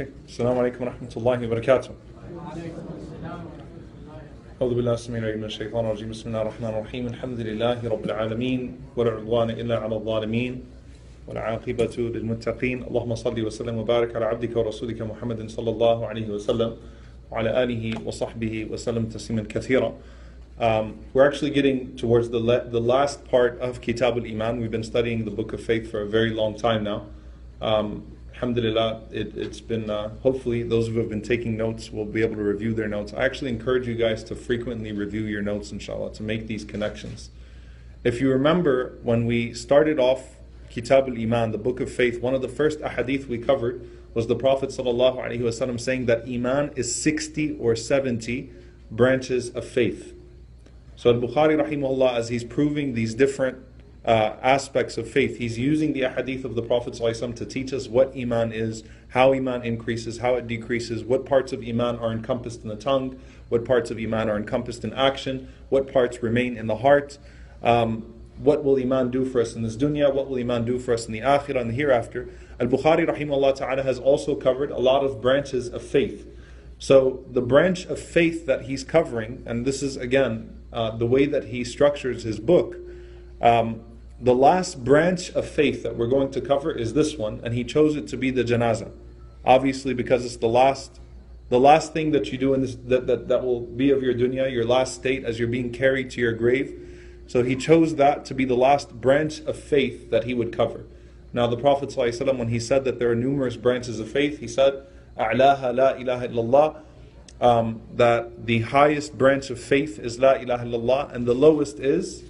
Okay. السلام عليكم ورحمة الله وبركاته. أعوذ بالله السميع العليم من الشيطان الرجيم بسم الله الرحمن الرحيم الحمد لله رب العالمين ولا عدوان إلا على الظالمين والعاقبة للمتقين اللهم صل وسلم وبارك على عبدك ورسولك محمد صلى الله عليه وسلم وعلى آله وصحبه وسلم تسليما كثيرا Um, we're actually getting towards the, le- the last part of Kitab al-Iman. We've been studying the Book of Faith for a very long time now. Um, alhamdulillah, it, has been, uh, hopefully, those who have been taking notes will be able to review their notes. I actually encourage you guys to frequently review your notes, inshallah, to make these connections. If you remember, when we started off Kitab al-Iman, the Book of Faith, one of the first ahadith we covered was the Prophet ﷺ saying that Iman is 60 or 70 branches of faith. So Al-Bukhari rahimahullah, as he's proving these different uh, aspects of faith, he's using the ahadith of the Prophet ﷺ to teach us what Iman is, how Iman increases, how it decreases, what parts of Iman are encompassed in the tongue, what parts of Iman are encompassed in action, what parts remain in the heart, um, what will Iman do for us in this dunya, what will Iman do for us in the akhirah and the hereafter. Al-Bukhari rahimahullah ta'ala has also covered a lot of branches of faith. So the branch of faith that he's covering, and this is again uh, the way that he structures his book, um, the last branch of faith that we're going to cover is this one, and he chose it to be the janazah. Obviously, because it's the last, the last thing that you do in this that, that, that will be of your dunya, your last state as you're being carried to your grave. So he chose that to be the last branch of faith that he would cover. Now the Prophet ﷺ, when he said that there are numerous branches of faith, he said, "A'laha la ilaha illallah," um, that the highest branch of faith is la ilaha illallah, and the lowest is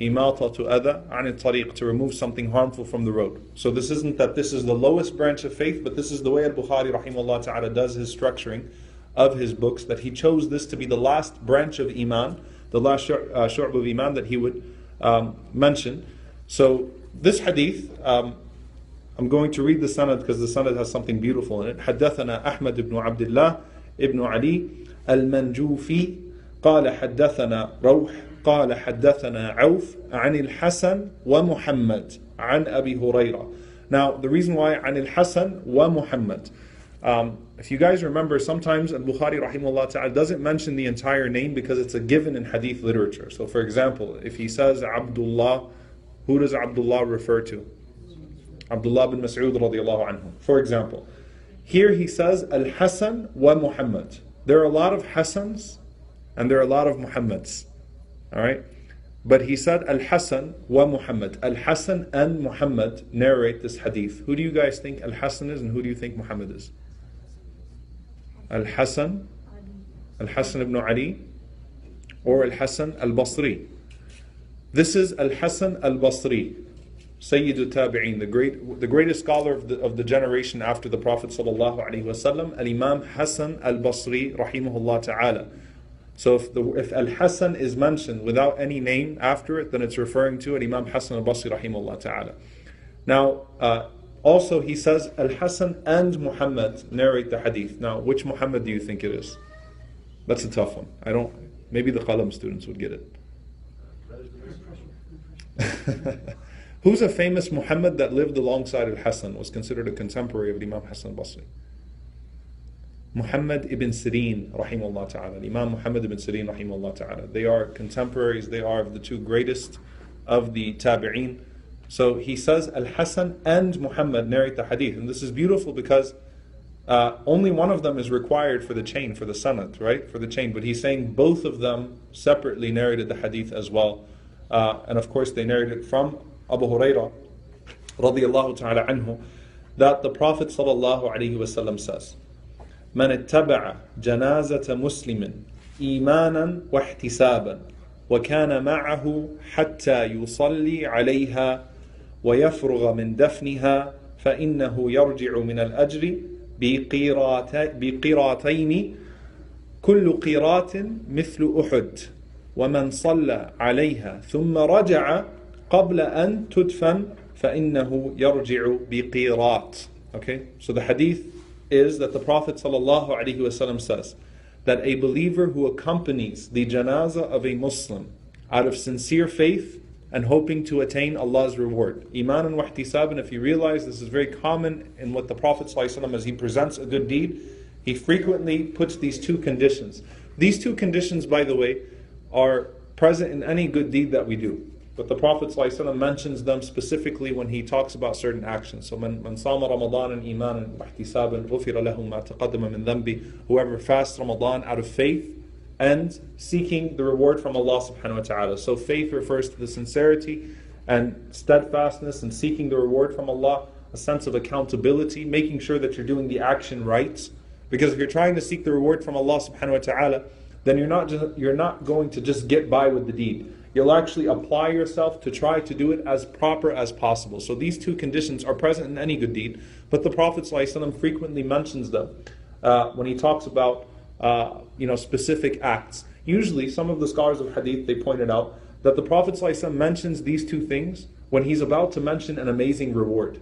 imatatu adha an tariq to remove something harmful from the road. So this isn't that this is the lowest branch of faith, but this is the way Al-Bukhari rahimahullah ta'ala does his structuring of his books, that he chose this to be the last branch of iman, the last shu'b uh, of iman that he would um, mention. So this hadith, um, I'm going to read the sanad because the sanad has something beautiful in it. حدثنا أحمد بن عبد الله ابن علي المنجوفي قال حدثنا روح قال حدثنا عوف عن الحسن ومحمد عن أبي هريرة Now the reason why عن الحسن ومحمد um, if you guys remember, sometimes Al-Bukhari rahimahullah ta'ala doesn't mention the entire name because it's a given in hadith literature. So for example, if he says Abdullah, who does Abdullah refer to? Abdullah bin Mas'ud radiallahu anhu. For example, here he says Al-Hasan wa Muhammad. There are a lot of Hasans and there are a lot of Muhammads. All right? But he said Al-Hasan wa Muhammad. Al-Hasan and Muhammad narrate this hadith. Who do you guys think Al-Hasan is and who do you think Muhammad is? Al-Hasan, Al-Hasan ibn Ali, or Al-Hasan al-Basri. This is Al-Hasan al-Basri. Sayyidu Tabi'een, the great, the greatest scholar of the, of the generation after the Prophet Al Imam Hassan al Basri, rahimahullah ta'ala. So if the if Al Hassan is mentioned without any name after it, then it's referring to Al Imam Hassan al Basri, rahimahullah ta'ala. Now, uh, also he says Al Hassan and Muhammad narrate the hadith. Now, which Muhammad do you think it is? That's a tough one. I don't. Maybe the Qalam students would get it. Who's a famous Muhammad that lived alongside Al Hassan, was considered a contemporary of Imam Hassan Basri? Muhammad ibn Sirin, rahimahullah ta'ala. Imam Muhammad ibn Sirin, rahimahullah ta'ala. They are contemporaries, they are of the two greatest of the tabi'een. So he says Al Hassan and Muhammad narrate the hadith. And this is beautiful because uh, only one of them is required for the chain, for the sanad, right? For the chain. But he's saying both of them separately narrated the hadith as well. Uh, and of course, they narrated from Abu Hurairah radiallahu ta'ala anhu that the Prophet sallallahu alayhi wasallam says, من اتبع جنازة مسلم إيمانا واحتسابا وكان معه حتى يصلي عليها ويفرغ من دفنها فإنه يرجع من الأجر بقيراتين كل قيرات مثل أحد ومن صلى عليها ثم رجع قبل أن تدفن فإنه يرجع بقيرات. Okay, so the hadith is that the Prophet ﷺ says that a believer who accompanies the janazah of a Muslim out of sincere faith and hoping to attain Allah's reward. Iman and wahtisab, and if you realize this is very common in what the Prophet ﷺ, as he presents a good deed, he frequently puts these two conditions. These two conditions, by the way, are present in any good deed that we do. But the Prophet ﷺ mentions them specifically when he talks about certain actions. So, man, man sama Ramadan and iman and wahtisaban, ghufira lahu ma taqaddama min dhanbi. Whoever fasts Ramadan out of faith and seeking the reward from Allah subhanahu wa ta'ala. So, faith refers to the sincerity and steadfastness and seeking the reward from Allah, a sense of accountability, making sure that you're doing the action right. Because if you're trying to seek the reward from Allah subhanahu wa ta'ala, then you're not just, you're not going to just get by with the deed. You'll actually apply yourself to try to do it as proper as possible. So these two conditions are present in any good deed, but the Prophet ﷺ frequently mentions them uh, when he talks about uh, you know specific acts. Usually, some of the scholars of hadith they pointed out that the Prophet ﷺ mentions these two things when he's about to mention an amazing reward.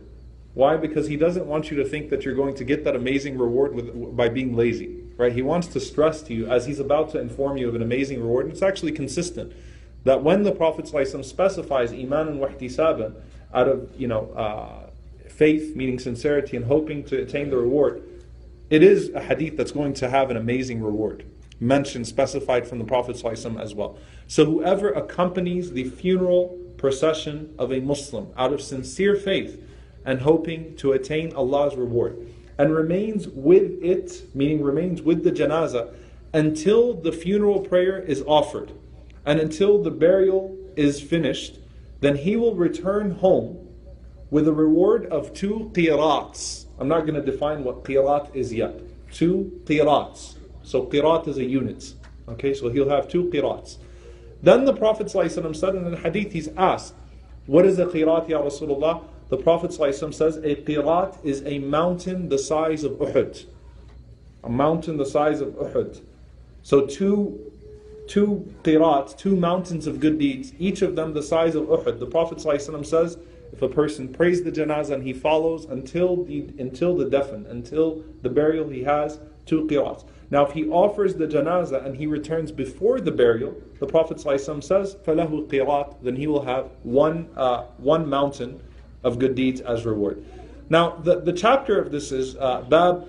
Why? Because he doesn't want you to think that you're going to get that amazing reward with, by being lazy. Right? He wants to stress to you as he's about to inform you of an amazing reward, and it's actually consistent that when the Prophet ﷺ specifies iman and wahtisaban out of you know uh, faith, meaning sincerity, and hoping to attain the reward, it is a hadith that's going to have an amazing reward. Mentioned, specified from the Prophet ﷺ as well. So whoever accompanies the funeral procession of a Muslim out of sincere faith and hoping to attain Allah's reward, and remains with it, meaning remains with the janazah, until the funeral prayer is offered and until the burial is finished, then he will return home with a reward of two qirats. I'm not going to define what qirat is yet. Two qirats. So qirat is a unit. Okay, so he'll have two qirats. Then the Prophet ﷺ said in the hadith, he's asked, What is a qirat, Ya Rasulullah? The Prophet says, A qirat is a mountain the size of Uhud. A mountain the size of Uhud. So two two qirat, two mountains of good deeds, each of them the size of Uhud. The Prophet ﷺ says, if a person prays the janazah and he follows until the until the defen, until the burial, he has two qirats. Now, if he offers the janazah and he returns before the burial, the Prophet ﷺ says, "Falahu qirat," then he will have one uh, one mountain of good deeds as reward. Now, the, the chapter of this is uh, Bab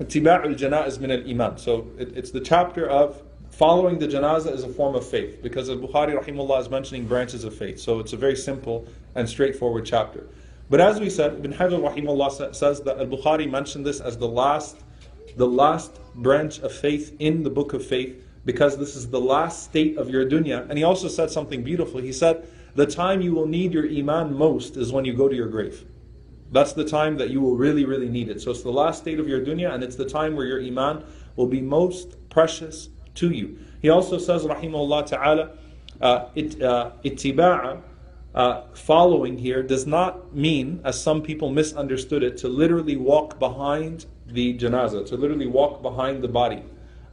Tiba'ul Janaiz min al Iman. So it, it's the chapter of following the janazah is a form of faith because al-Bukhari rahimullah is mentioning branches of faith. So it's a very simple and straightforward chapter. But as we said, Ibn Hajar rahimullah says that al-Bukhari mentioned this as the last, the last branch of faith in the book of faith because this is the last state of your dunya. And he also said something beautiful. He said, the time you will need your iman most is when you go to your grave. That's the time that you will really, really need it. So it's the last state of your dunya, and it's the time where your iman will be most precious to you. He also says, rahimahullah ta'ala, uh, it, uh, uh, following here does not mean, as some people misunderstood it, to literally walk behind the janazah, to literally walk behind the body.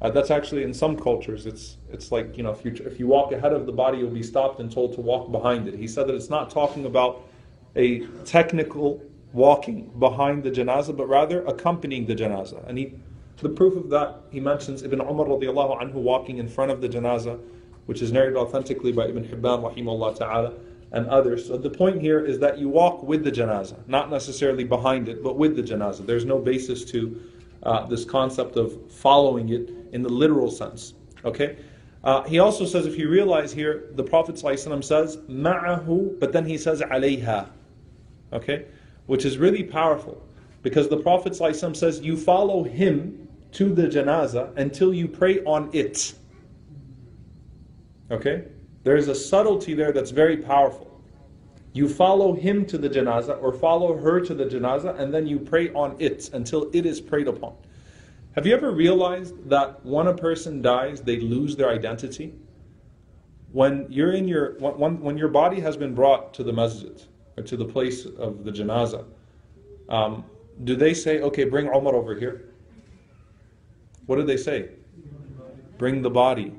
Uh, that's actually in some cultures. It's it's like you know if you if you walk ahead of the body, you'll be stopped and told to walk behind it. He said that it's not talking about a technical walking behind the janazah, but rather accompanying the janazah. And he the proof of that, he mentions Ibn Umar radiallahu anhu walking in front of the janazah, which is narrated authentically by Ibn Hibban rahimahullah ta'ala and others. So the point here is that you walk with the janazah, not necessarily behind it, but with the janazah. There's no basis to uh, this concept of following it in the literal sense. Okay? Uh, he also says, if you realize here, the Prophet says, ma'ahu, but then he says, alayha. Okay? Which is really powerful. Because the Prophet ﷺ says, you follow him to the janazah until you pray on it. Okay? There's a subtlety there that's very powerful. You follow him to the janazah or follow her to the janazah and then you pray on it until it is prayed upon. Have you ever realized that when a person dies, they lose their identity? When you're in your when, when your body has been brought to the masjid or to the place of the janazah, um, do they say, "Okay, bring Omar over here"? What did they say? Bring the body.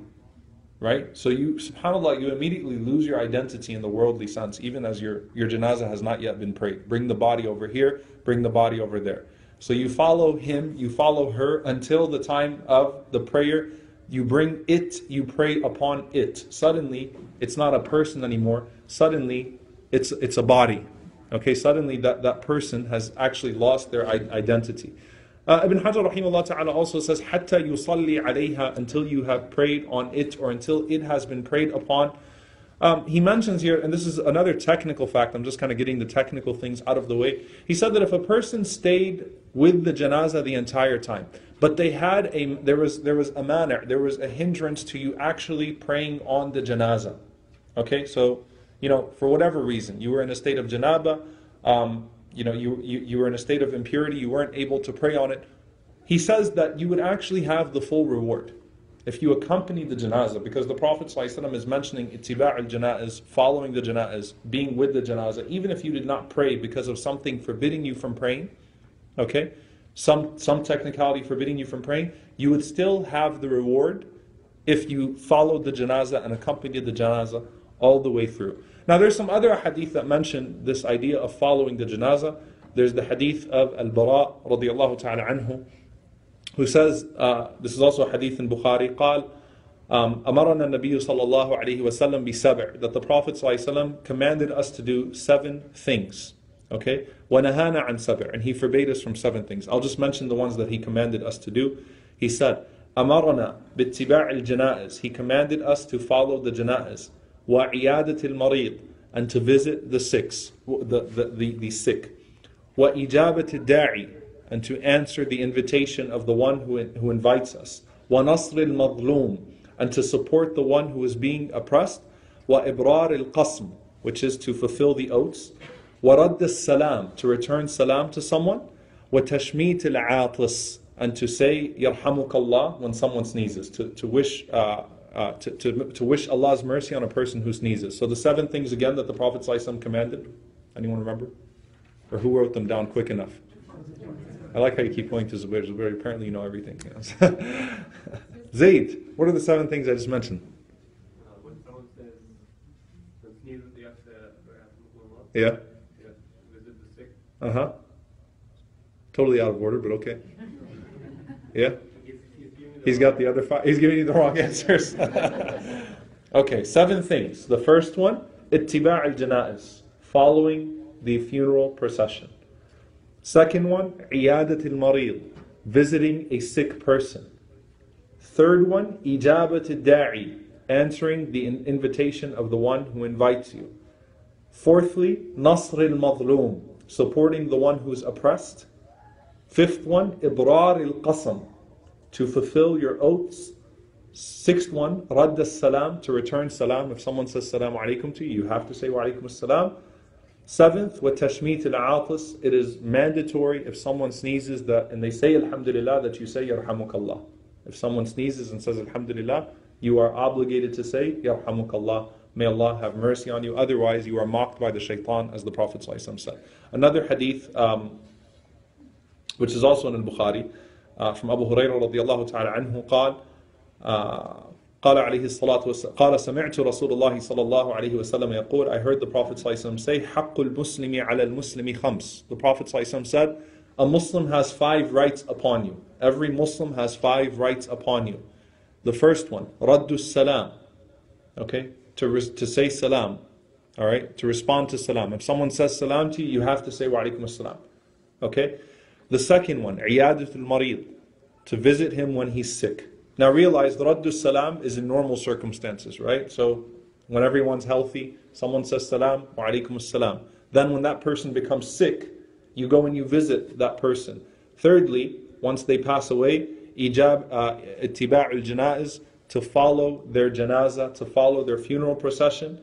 Right? So you, subhanAllah, you immediately lose your identity in the worldly sense, even as your, your janazah has not yet been prayed. Bring the body over here, bring the body over there. So you follow him, you follow her until the time of the prayer you bring it, you pray upon it. Suddenly, it's not a person anymore. Suddenly, it's, it's a body. Okay, suddenly that, that person has actually lost their identity. Uh, Ibn Hajar rahimahullah ta'ala also says, Hatta yusalli alayha, until you have prayed on it or until it has been prayed upon. Um, he mentions here, and this is another technical fact, I'm just kind of getting the technical things out of the way. He said that if a person stayed with the janazah the entire time, but they had a there was there was a manner, there was a hindrance to you actually praying on the janazah. Okay, so you know, for whatever reason, you were in a state of janaba, um, you know, you, you, you were in a state of impurity, you weren't able to pray on it. He says that you would actually have the full reward if you accompany the janazah, because the Prophet ﷺ is mentioning ittiba' al janaiz, following the janaiz, being with the janazah, even if you did not pray because of something forbidding you from praying, okay, some, some technicality forbidding you from praying, you would still have the reward if you followed the janazah and accompanied the janazah all the way through. Now, there's some other hadith that mention this idea of following the janazah. There's the hadith of Al Bara radiallahu ta'ala anhu, who says, uh, this is also a hadith in Bukhari, قال, um, أمرنا النبي صلى الله عليه وسلم بسبع that the Prophet ﷺ commanded us to do seven things. Okay? وَنَهَانَا عَنْ سَبْعٍ And he forbade us from seven things. I'll just mention the ones that he commanded us to do. He said, أمرنا باتباع الجنائز He commanded us to follow the janaiz. وَعِيَادَةِ الْمَرِيض And to visit the sick. The, the, the, the sick. وَإِجَابَةِ الدَّاعِي And to answer the invitation of the one who, who invites us. وَنَصْرِ الْمَظْلُومِ And to support the one who is being oppressed. وَإِبْرَارِ الْقَسْمِ Which is to fulfill the oaths. وَرَدَّ السَّلَامِ To return salam to someone. وَتَشْمِيتِ الْعَاطِسِ And to say يَرْحَمُكَ اللَّهِ when someone sneezes. To, to wish... Uh, uh, to, to, to wish Allah's mercy on a person who sneezes. So the seven things again that the Prophet ﷺ commanded. Anyone remember? Or who wrote them down quick enough? I like how you keep going to Zubair. Zubair, apparently you know everything. Zayd, what are the seven things I just mentioned? Yeah. Yeah. Visit the sick. Uh huh. Totally out of order, but okay. Yeah. He's got the other five. He's giving you the wrong answers. okay, seven things. The first one, ittiba' al janaiz, following the funeral procession. Second one, iyadat al marid, visiting a sick person. Third one, ijabat al da'i, answering the invitation of the one who invites you. Fourthly, nasr al madloom, supporting the one who is oppressed. Fifth one, ibrar al qasam, to fulfill your oaths. Sixth one, radd salam, to return salam. If someone says salam alaikum to you, you have to say wa alaikum salam. Seventh, wa tashmeet al it is mandatory if someone sneezes that and they say alhamdulillah that you say yarhamukallah. If someone sneezes and says alhamdulillah, you are obligated to say yarhamukallah. May Allah have mercy on you. Otherwise, you are mocked by the shaitan, as the Prophet said. Another hadith, um, which is also in Bukhari, uh, from Abu Hurairah رضي الله تعالى عنه قال uh, قال عليه الصلاة والسلام قال سمعت رسول الله صلى الله عليه وسلم يقول I heard the Prophet صلى الله عليه وسلم say حق المسلم على المسلم خمس The Prophet صلى الله عليه وسلم said a Muslim has five rights upon you. Every Muslim has five rights upon you. The first one, raddu salam. Okay, to, res- to say salam. All right, to respond to salam. If someone says salam to you, you have to say wa alaikum salam. Okay, The second one, Iyadatul Marid, to visit him when he's sick. Now realize Raddu Salam is in normal circumstances, right? So when everyone's healthy, someone says Salam, Wa alaikum salam. Then when that person becomes sick, you go and you visit that person. Thirdly, once they pass away, ijab uh, ittiba' al-janaiz, to follow their janazah, to follow their funeral procession.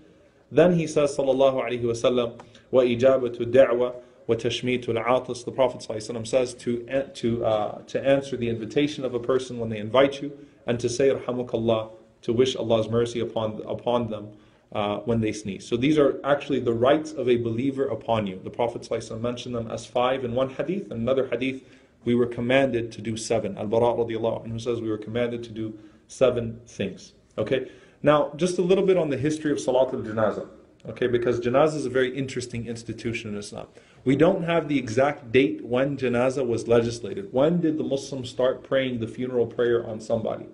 Then he says, sallallahu alaihi wasallam, wa ijabatu da'wa, وَتَشْمِيتُ الْعَاطِسِ The Prophet ﷺ says to, to, uh, to answer the invitation of a person when they invite you and to say Allah, to wish Allah's mercy upon, upon them uh, when they sneeze. So these are actually the rights of a believer upon you. The Prophet ﷺ mentioned them as five in one hadith. In another hadith, we were commanded to do seven. Al-Bara radiallahu anhu says we were commanded to do seven things. Okay? Now, just a little bit on the history of Salat al-Janazah. Okay, because janazah is a very interesting institution in Islam. We don't have the exact date when janazah was legislated. When did the Muslims start praying the funeral prayer on somebody?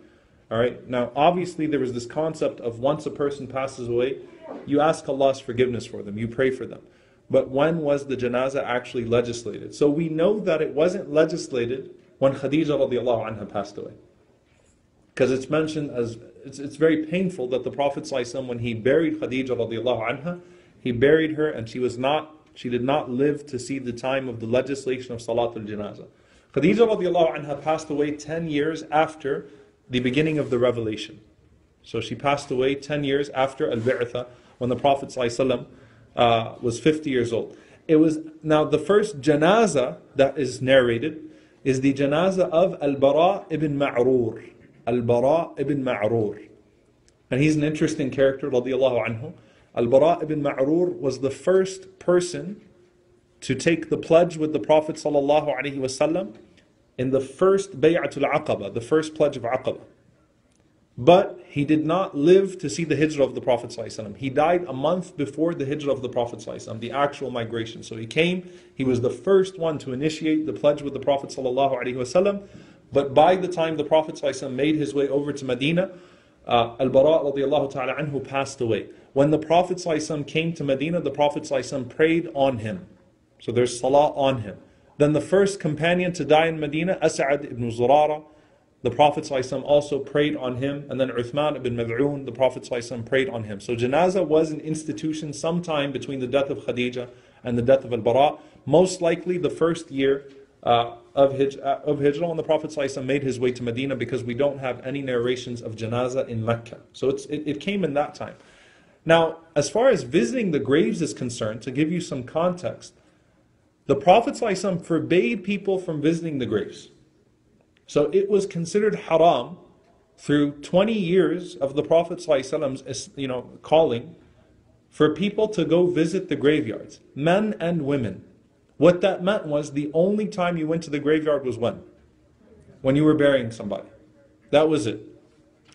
All right. Now, obviously, there was this concept of once a person passes away, you ask Allah's forgiveness for them, you pray for them. But when was the janazah actually legislated? So we know that it wasn't legislated when Khadija radiallahu anha passed away. Because it's mentioned as, it's, it's very painful that the Prophet when he buried Khadija radiallahu anha, he buried her and she was not, she did not live to see the time of the legislation of Salatul Janazah. Khadija radiallahu anha passed away 10 years after the beginning of the revelation. So she passed away 10 years after Al-Bi'tha when the Prophet ﷺ, uh, was 50 years old. It was now the first janaza that is narrated is the janaza of Al-Bara ibn Ma'rur. Al-Bara ibn Ma'rur. And he's an interesting character, radiallahu anhu. Al-Bara ibn Ma'rur was the first person to take the pledge with the Prophet sallallahu alaihi wasallam in the first Bay'atul Aqaba, the first pledge of Aqaba. But he did not live to see the hijrah of the Prophet. ﷺ. He died a month before the hijrah of the Prophet, ﷺ, the actual migration. So he came, he was the first one to initiate the pledge with the Prophet. ﷺ. But by the time the Prophet ﷺ made his way over to Medina, uh, Al Bara radiallahu ta'ala anhu passed away. When the Prophet ﷺ came to Medina, the Prophet ﷺ prayed on him. So there's salah on him. Then the first companion to die in Medina, As'ad ibn Zurara, the Prophet ﷺ also prayed on him. And then Uthman ibn Mad'un, the Prophet ﷺ prayed on him. So janazah was an institution sometime between the death of Khadija and the death of Al-Bara. Most likely the first year uh, of, hij- uh, of Hijrah when the Prophet ﷺ made his way to Medina because we don't have any narrations of janazah in Mecca. So it, it came in that time. Now, as far as visiting the graves is concerned, to give you some context, the Prophet ﷺ forbade people from visiting the graves. So it was considered haram through 20 years of the Prophet ﷺ's you know, calling for people to go visit the graveyards, men and women. What that meant was the only time you went to the graveyard was when? When you were burying somebody. That was it.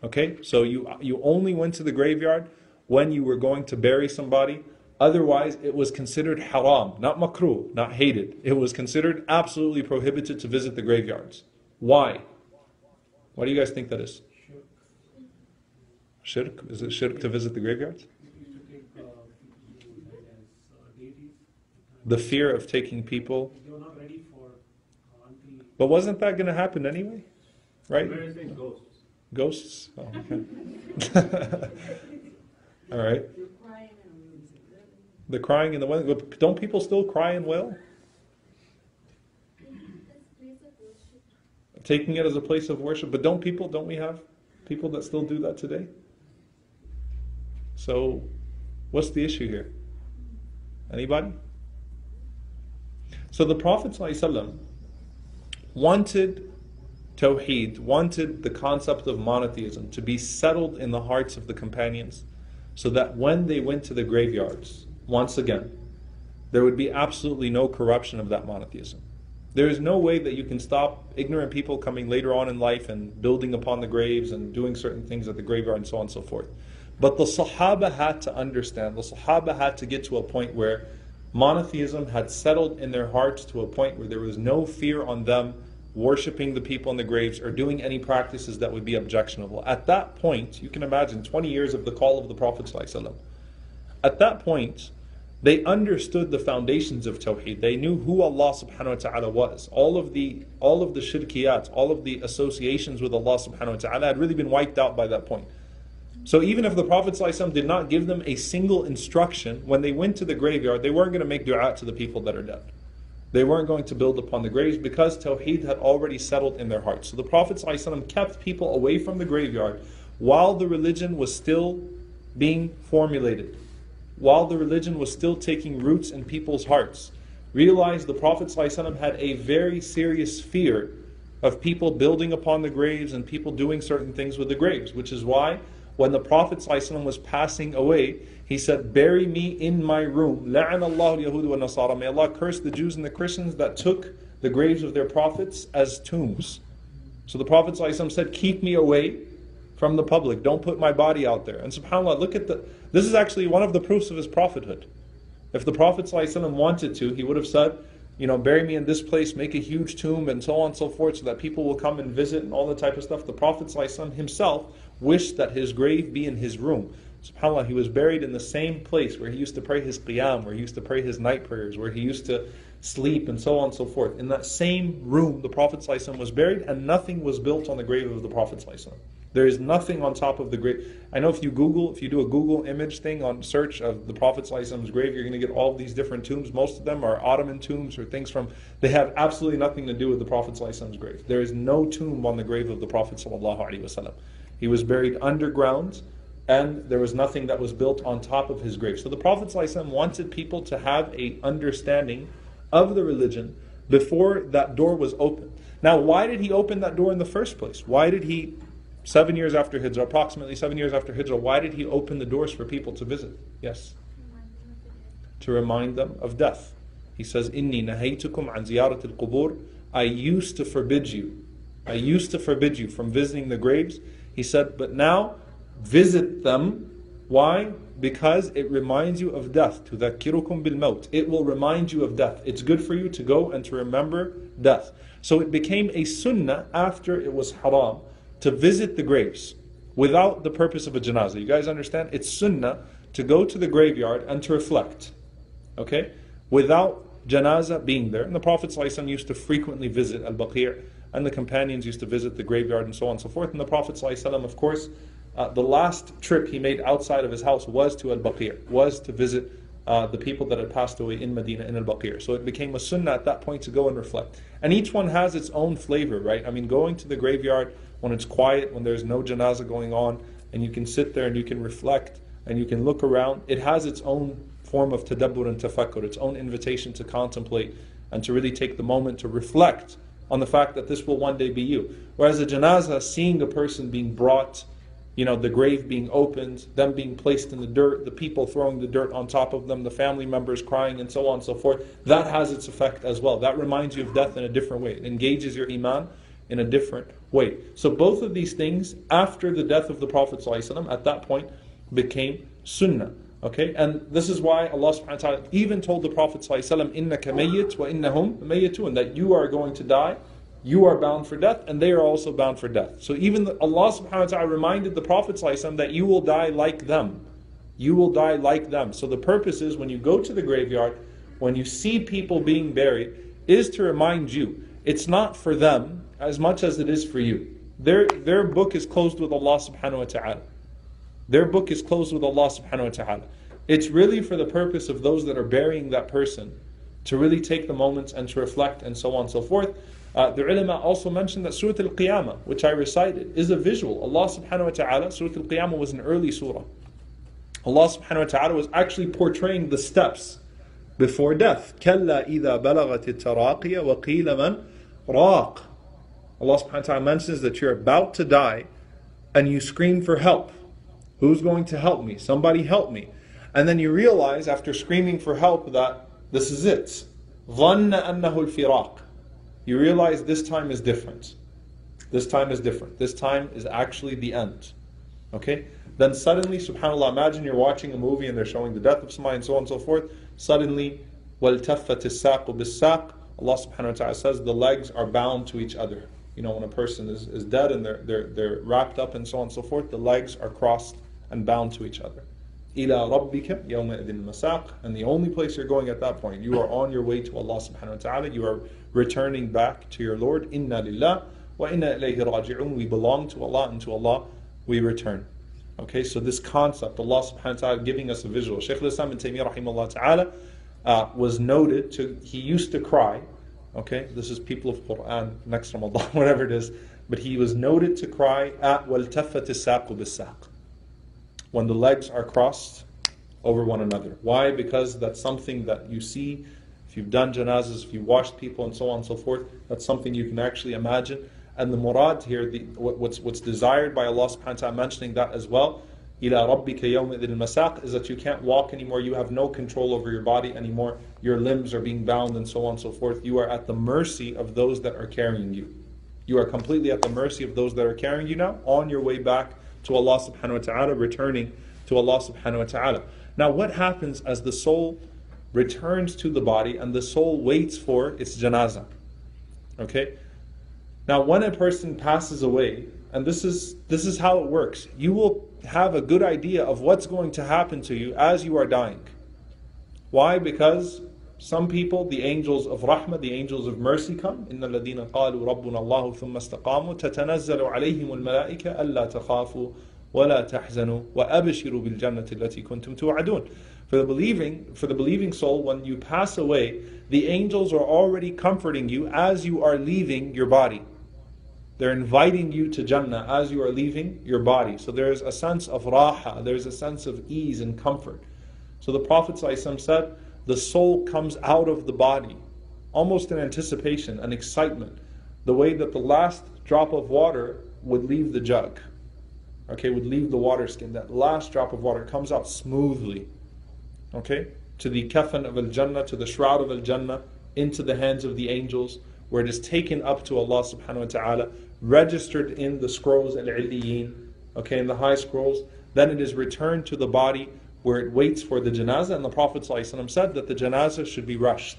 Okay? So you, you only went to the graveyard when you were going to bury somebody Otherwise, it was considered haram, not makruh, not hated. It was considered absolutely prohibited to visit the graveyards. Why? Why do you guys think that is? Shirk? Is it shirk to visit the graveyards? The fear of taking people. But wasn't that going to happen anyway? Right? Ghosts. Ghosts? Oh, okay. All right. The crying and the wailing. Don't people still cry and wail? Taking it as a place of worship. But don't people, don't we have people that still do that today? So, what's the issue here? Anybody? So the Prophet ﷺ wanted Tawheed, wanted the concept of monotheism to be settled in the hearts of the companions so that when they went to the graveyards, once again, there would be absolutely no corruption of that monotheism. There is no way that you can stop ignorant people coming later on in life and building upon the graves and doing certain things at the graveyard and so on and so forth. But the Sahaba had to understand, the Sahaba had to get to a point where monotheism had settled in their hearts to a point where there was no fear on them worshipping the people in the graves or doing any practices that would be objectionable. At that point, you can imagine 20 years of the call of the Prophet. At that point, they understood the foundations of Tawheed. They knew who Allah subhanahu wa ta'ala was. All of the all of the shirkiyat, all of the associations with Allah subhanahu wa ta'ala had really been wiped out by that point. So even if the Prophet ﷺ did not give them a single instruction, when they went to the graveyard, they weren't going to make dua to the people that are dead. They weren't going to build upon the graves because Tawheed had already settled in their hearts. So the Prophet ﷺ kept people away from the graveyard while the religion was still being formulated while the religion was still taking roots in people's hearts. Realized the Prophet ﷺ had a very serious fear of people building upon the graves and people doing certain things with the graves, which is why when the Prophet ﷺ was passing away, he said, Bury me in my room. La'an Allah Yahudu wa Nasara. May Allah curse the Jews and the Christians that took the graves of their prophets as tombs. So the Prophet ﷺ said, Keep me away from the public. Don't put my body out there. And subhanAllah, look at the. This is actually one of the proofs of his prophethood. If the Prophet ﷺ wanted to, he would have said, you know, bury me in this place, make a huge tomb, and so on and so forth, so that people will come and visit and all the type of stuff. The Prophet ﷺ himself wished that his grave be in his room. SubhanAllah, he was buried in the same place where he used to pray his qiyam, where he used to pray his night prayers, where he used to sleep, and so on and so forth. In that same room, the Prophet ﷺ was buried, and nothing was built on the grave of the Prophet. ﷺ. There is nothing on top of the grave. I know if you Google, if you do a Google image thing on search of the Prophet ﷺ's grave, you're going to get all these different tombs. Most of them are Ottoman tombs or things from, they have absolutely nothing to do with the Prophet ﷺ's grave. There is no tomb on the grave of the Prophet ﷺ. He was buried underground and there was nothing that was built on top of his grave. So the Prophet ﷺ wanted people to have a understanding of the religion before that door was open. Now, why did he open that door in the first place? Why did he, seven years after Hijrah, approximately seven years after Hijrah, why did he open the doors for people to visit? Yes? To remind them of death. He says, Inni nahaytukum an ziyarat al-qubur. I used to forbid you. I used to forbid you from visiting the graves. He said, But now visit them. Why? Because it reminds you of death. تُذَكِّرُكُمْ بِالْمَوْتِ It will remind you of death. It's good for you to go and to remember death. So it became a sunnah after it was haram to visit the graves without the purpose of a janazah. You guys understand? It's sunnah to go to the graveyard and to reflect. Okay? Without janazah being there. And the Prophet ﷺ used to frequently visit Al Baqi and the companions used to visit the graveyard and so on and so forth. And the Prophet ﷺ, of course, uh, the last trip he made outside of his house was to Al Baqi, was to visit uh, the people that had passed away in Medina, in Al Baqi. So it became a sunnah at that point to go and reflect. And each one has its own flavor, right? I mean, going to the graveyard when it's quiet, when there's no janazah going on, and you can sit there and you can reflect and you can look around, it has its own form of tadabbur and tafakkur, its own invitation to contemplate and to really take the moment to reflect on the fact that this will one day be you. Whereas a janazah, seeing a person being brought you know, the grave being opened, them being placed in the dirt, the people throwing the dirt on top of them, the family members crying, and so on and so forth, that has its effect as well. That reminds you of death in a different way. It engages your iman in a different way. So both of these things, after the death of the Prophet at that point, became sunnah. Okay, and this is why Allah subhanahu wa ta'ala even told the Prophet ﷺ, إِنَّكَ مَيِّتْ وَإِنَّهُمْ مَيِّتُونَ that you are going to die you are bound for death, and they are also bound for death. So even the, Allah subhanahu wa ta'ala reminded the Prophet that you will die like them. You will die like them. So the purpose is when you go to the graveyard, when you see people being buried, is to remind you it's not for them as much as it is for you. Their, their book is closed with Allah subhanahu wa ta'ala. Their book is closed with Allah subhanahu wa ta'ala. It's really for the purpose of those that are burying that person to really take the moments and to reflect and so on and so forth. Uh, the ulama also mentioned that Surah Al-Qiyamah, which I recited, is a visual. Allah subhanahu wa ta'ala, Surah Al-Qiyamah was an early surah. Allah subhanahu wa ta'ala was actually portraying the steps before death. كَلَّا إِذَا بَلَغَتِ التَّرَاقِيَ وَقِيلَ مَنْ رَاقٍ Allah subhanahu wa ta'ala mentions that you're about to die and you scream for help. Who's going to help me? Somebody help me. And then you realize after screaming for help that this is it. ظَنَّ أَنَّهُ الْفِرَاقِ you realize this time is different. This time is different. This time is actually the end. Okay? Then suddenly, subhanAllah, imagine you're watching a movie and they're showing the death of somebody and so on and so forth. Suddenly, وَالْتَفَّتِ السَّاقُ بِالسَّاقِ Allah subhanahu wa ta'ala says the legs are bound to each other. You know, when a person is, is dead and they're, they're, they're wrapped up and so on and so forth, the legs are crossed and bound to each other. إِلَى رَبِّكَ يَوْمَئِذٍ الْمَسَاقِ And the only place you're going at that point, you are on your way to Allah subhanahu wa ta'ala. You are returning back to your Lord. Inna lillah wa inna ilayhi raji'un. We belong to Allah and to Allah we return. Okay, so this concept, Allah subhanahu wa ta'ala giving us a visual. Shaykh al-Islam ibn Taymiyyah rahimahullah ta'ala uh, was noted to, he used to cry. Okay, this is people of Quran, next Ramadan, whatever it is. But he was noted to cry at وَالْتَفَّتِ السَّاقُ بِالسَّاقِ when the legs are crossed over one another. Why? Because that's something that you see. If you've done janazas, if you've washed people, and so on and so forth, that's something you can actually imagine. And the murad here, the, what's, what's desired by Allah subhanahu wa ta'ala, mentioning that as well, ila rabbika yawmidin masaq, is that you can't walk anymore, you have no control over your body anymore, your limbs are being bound, and so on and so forth. You are at the mercy of those that are carrying you. You are completely at the mercy of those that are carrying you now, on your way back to Allah subhanahu wa ta'ala, returning to Allah subhanahu wa ta'ala. Now, what happens as the soul returns to the body, and the soul waits for its janazah. Okay? Now, when a person passes away, and this is this is how it works, you will have a good idea of what's going to happen to you as you are dying. Why? Because some people, the angels of rahmah, the angels of mercy come. إن الذين قالوا ربنا الله ثم استقاموا تتنزل عليهم الملائكة ألا تخافوا ولا تحزنوا وأبشروا بالجنة التي كنتم توعدون. For the believing, for the believing soul, when you pass away, the angels are already comforting you as you are leaving your body. They're inviting you to Jannah as you are leaving your body. So there's a sense of raha, there's a sense of ease and comfort. So the Prophet ﷺ said, the soul comes out of the body, almost in anticipation an excitement, the way that the last drop of water would leave the jug. Okay, would leave the water skin. That last drop of water comes out smoothly. Okay, to the kafan of Al Jannah, to the shroud of Al Jannah, into the hands of the angels, where it is taken up to Allah subhanahu wa ta'ala, registered in the scrolls Al Illiyin, okay, in the high scrolls. Then it is returned to the body where it waits for the janazah, and the Prophet ﷺ said that the janazah should be rushed.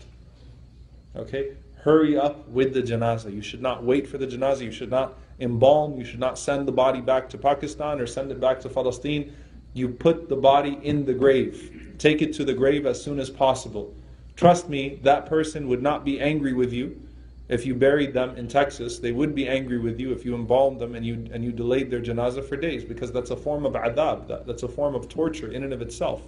Okay? Hurry up with the janazah. You should not wait for the janazah. You should not embalm. You should not send the body back to Pakistan or send it back to Palestine. You put the body in the grave. Take it to the grave as soon as possible. Trust me, that person would not be angry with you if you buried them in Texas, they would be angry with you if you embalmed them and you and you delayed their janazah for days because that's a form of adhab, that, that's a form of torture in and of itself,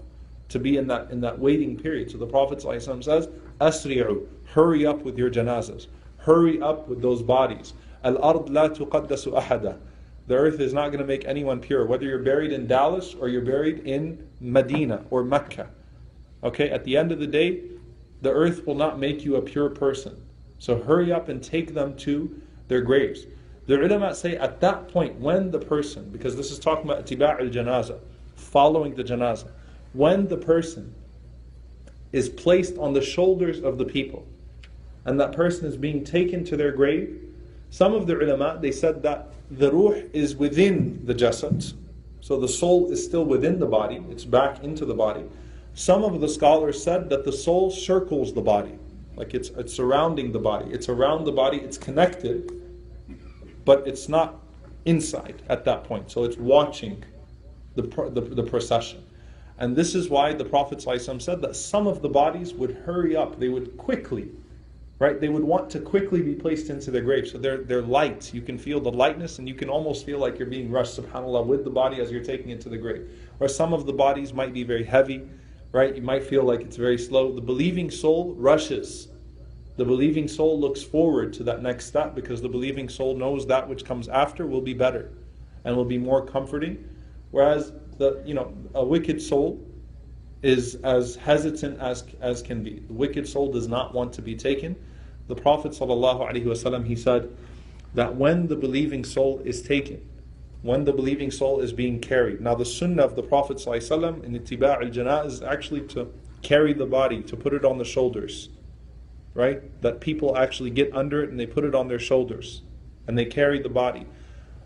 to be in that in that waiting period. So the Prophet ﷺ says, Asri'u, hurry up with your janazahs, hurry up with those bodies. Al-ard la tuqaddasu ahada. The earth is not going to make anyone pure, whether you're buried in Dallas or you're buried in Medina or Mecca. Okay, at the end of the day, the earth will not make you a pure person. So hurry up and take them to their graves. The ulama say at that point, when the person, because this is talking about tiba' al janaza, following the janazah, when the person is placed on the shoulders of the people, and that person is being taken to their grave, some of the ulama, they said that the ruh is within the jasad, so the soul is still within the body, it's back into the body. Some of the scholars said that the soul circles the body. Like it's, it's surrounding the body. It's around the body, it's connected, but it's not inside at that point. So it's watching the, the, the procession. And this is why the Prophet ﷺ said that some of the bodies would hurry up, they would quickly, right? They would want to quickly be placed into their grave. So they're, they're light. You can feel the lightness and you can almost feel like you're being rushed, subhanAllah, with the body as you're taking it to the grave. Or some of the bodies might be very heavy right? You might feel like it's very slow. The believing soul rushes. The believing soul looks forward to that next step because the believing soul knows that which comes after will be better and will be more comforting. Whereas the you know a wicked soul is as hesitant as as can be. The wicked soul does not want to be taken. The Prophet ﷺ, he said that when the believing soul is taken, when the believing soul is being carried. Now, the sunnah of the Prophet ﷺ in Ittiba' al Janah is actually to carry the body, to put it on the shoulders, right? That people actually get under it and they put it on their shoulders and they carry the body.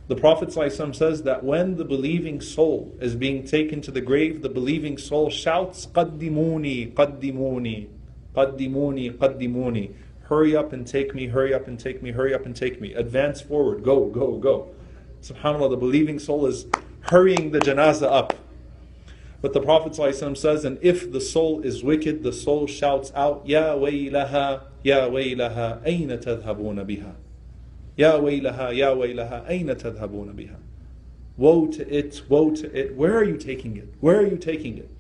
The Prophet ﷺ says that when the believing soul is being taken to the grave, the believing soul shouts, Qaddimuni, Qaddimuni, Qaddimuni, Qaddimuni. Hurry up and take me, hurry up and take me, hurry up and take me. Advance forward, go, go, go. SubhanAllah, the believing soul is hurrying the janazah up. But the Prophet ﷺ says, and if the soul is wicked, the soul shouts out, Ya waylaha, Ya waylaha, ayna tadhabuna biha. Ya waylaha, Ya waylaha, ayna tadhabuna biha. Woe to it, woe to it. Where are you taking it? Where are you taking it?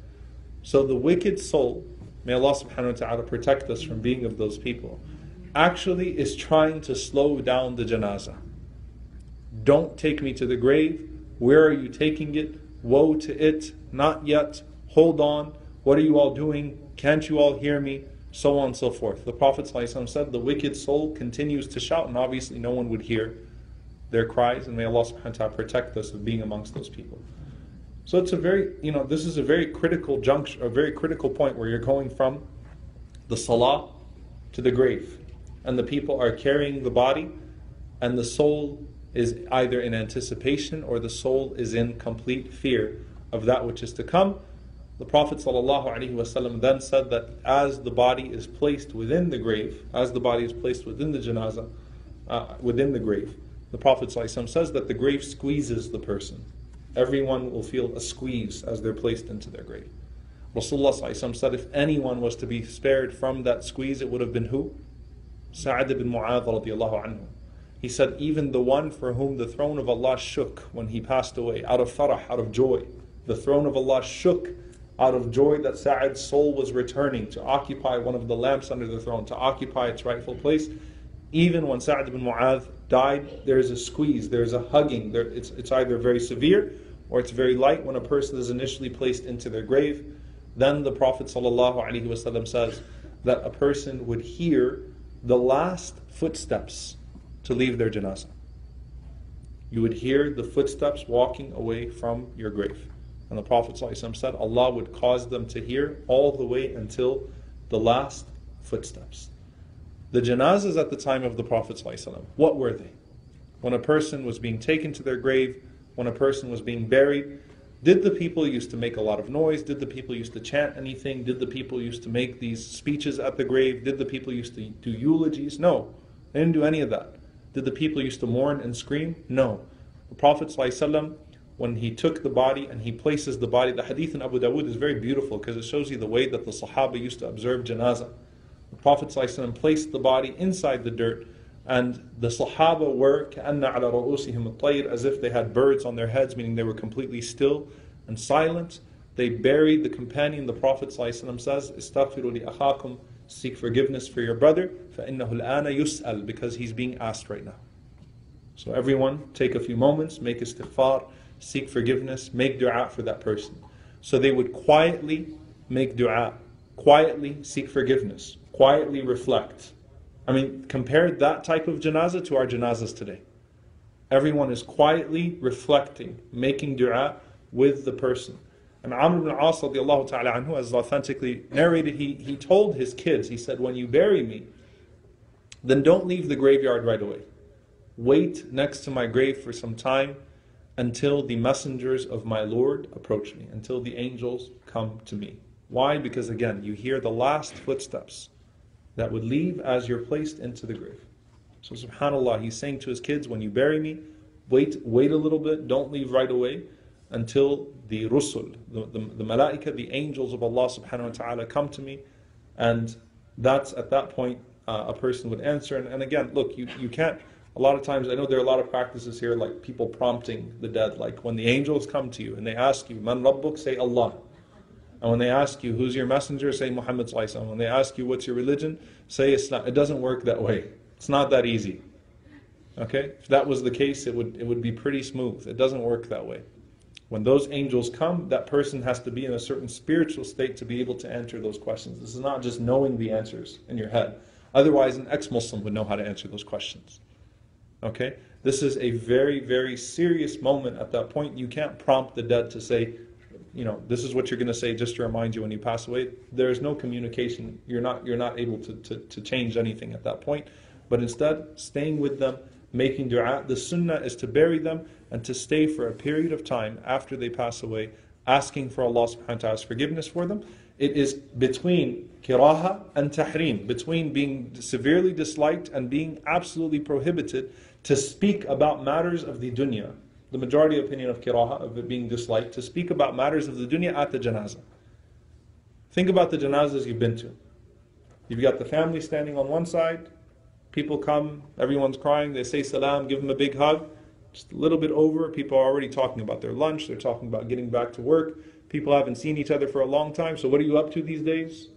So the wicked soul, may Allah subhanahu wa ta'ala protect us from being of those people, actually is trying to slow down the janazah. Don't take me to the grave. Where are you taking it? Woe to it. Not yet. Hold on. What are you all doing? Can't you all hear me? So on and so forth. The Prophet ﷺ said the wicked soul continues to shout, and obviously no one would hear their cries, and may Allah subhanahu wa ta'ala protect us of being amongst those people. So it's a very, you know, this is a very critical junction, a very critical point where you're going from the salah to the grave. And the people are carrying the body, and the soul is either in anticipation or the soul is in complete fear of that which is to come. The Prophet ﷺ then said that as the body is placed within the grave, as the body is placed within the janazah, uh, within the grave, the Prophet ﷺ says that the grave squeezes the person. Everyone will feel a squeeze as they're placed into their grave. Rasulullah said if anyone was to be spared from that squeeze, it would have been who? Sa'ad ibn Mu'adh radiallahu anhu. He said, even the one for whom the throne of Allah shook when he passed away, out of farah, out of joy. The throne of Allah shook out of joy that Sa'ad's soul was returning to occupy one of the lamps under the throne, to occupy its rightful place. Even when Sa'ad ibn Mu'adh died, there is a squeeze, there is a hugging. There, it's, it's either very severe or it's very light when a person is initially placed into their grave. Then the Prophet ﷺ says that a person would hear the last footsteps to leave their janazah. You would hear the footsteps walking away from your grave. And the Prophet said, Allah would cause them to hear all the way until the last footsteps. The janazas at the time of the Prophet what were they? When a person was being taken to their grave, when a person was being buried, did the people used to make a lot of noise? Did the people used to chant anything? Did the people used to make these speeches at the grave? Did the people used to do eulogies? No, they didn't do any of that. Did the people used to mourn and scream? No. The Prophet ﷺ when he took the body and he places the body. The hadith in Abu Dawood is very beautiful because it shows you the way that the Sahaba used to observe janazah. The Prophet ﷺ placed the body inside the dirt, and the Sahaba were كَأَنَّ عَلَى رُؤُوسِهِمُ الطَّيْرِ as if they had birds on their heads, meaning they were completely still and silent. They buried the companion. The Prophet ﷺ says, "Istaghfiru li akhakum." Seek forgiveness for your brother, فَإِنَّهُ الْآنَ يُسْأَل because he's being asked right now. So everyone, take a few moments, make istighfar, seek forgiveness, make dua for that person. So they would quietly make dua, quietly seek forgiveness, quietly reflect. I mean, compare that type of janazah to our janazahs today. Everyone is quietly reflecting, making dua with the person. And Amr ibn al-As radiallahu ta'ala anhu, as authentically narrated, he, he told his kids, he said, when you bury me, then don't leave the graveyard right away. Wait next to my grave for some time until the messengers of my Lord approach me, until the angels come to me. Why? Because again, you hear the last footsteps that would leave as you're placed into the grave. So subhanAllah, he's saying to his kids, when you bury me, wait, wait a little bit, don't leave right away until the rusul, the, the, the malaika, the angels of Allah subhanahu wa ta'ala come to me. And that's at that point uh, a person would answer. And, and again, look, you, you can't a lot of times I know there are a lot of practices here like people prompting the dead like when the angels come to you and they ask you man rabbuk say Allah. And when they ask you who's your messenger? say Muhammad when they ask you what's your religion? say Islam it doesn't work that way. It's not that easy. Okay? If that was the case it would it would be pretty smooth. It doesn't work that way when those angels come that person has to be in a certain spiritual state to be able to answer those questions this is not just knowing the answers in your head otherwise an ex-muslim would know how to answer those questions Okay? This is a very, very serious moment at that point. You can't prompt the dead to say, you know, this is what you're going to say just to remind you when you pass away. There is no communication. You're not, you're not able to, to, to change anything at that point. But instead, staying with them, making dua. The sunnah is to bury them and to stay for a period of time after they pass away, asking for Allah subhanahu wa ta'ala's forgiveness for them. It is between kiraha and tahrim, between being severely disliked and being absolutely prohibited to speak about matters of the dunya. The majority opinion of kiraha, of it being disliked, to speak about matters of the dunya at the janazah. Think about the janazahs you've been to. You've got the family standing on one side, people come, everyone's crying, they say salam, give them a big hug. Just a little bit over, people are already talking about their lunch, they're talking about getting back to work. People haven't seen each other for a long time, so what are you up to these days?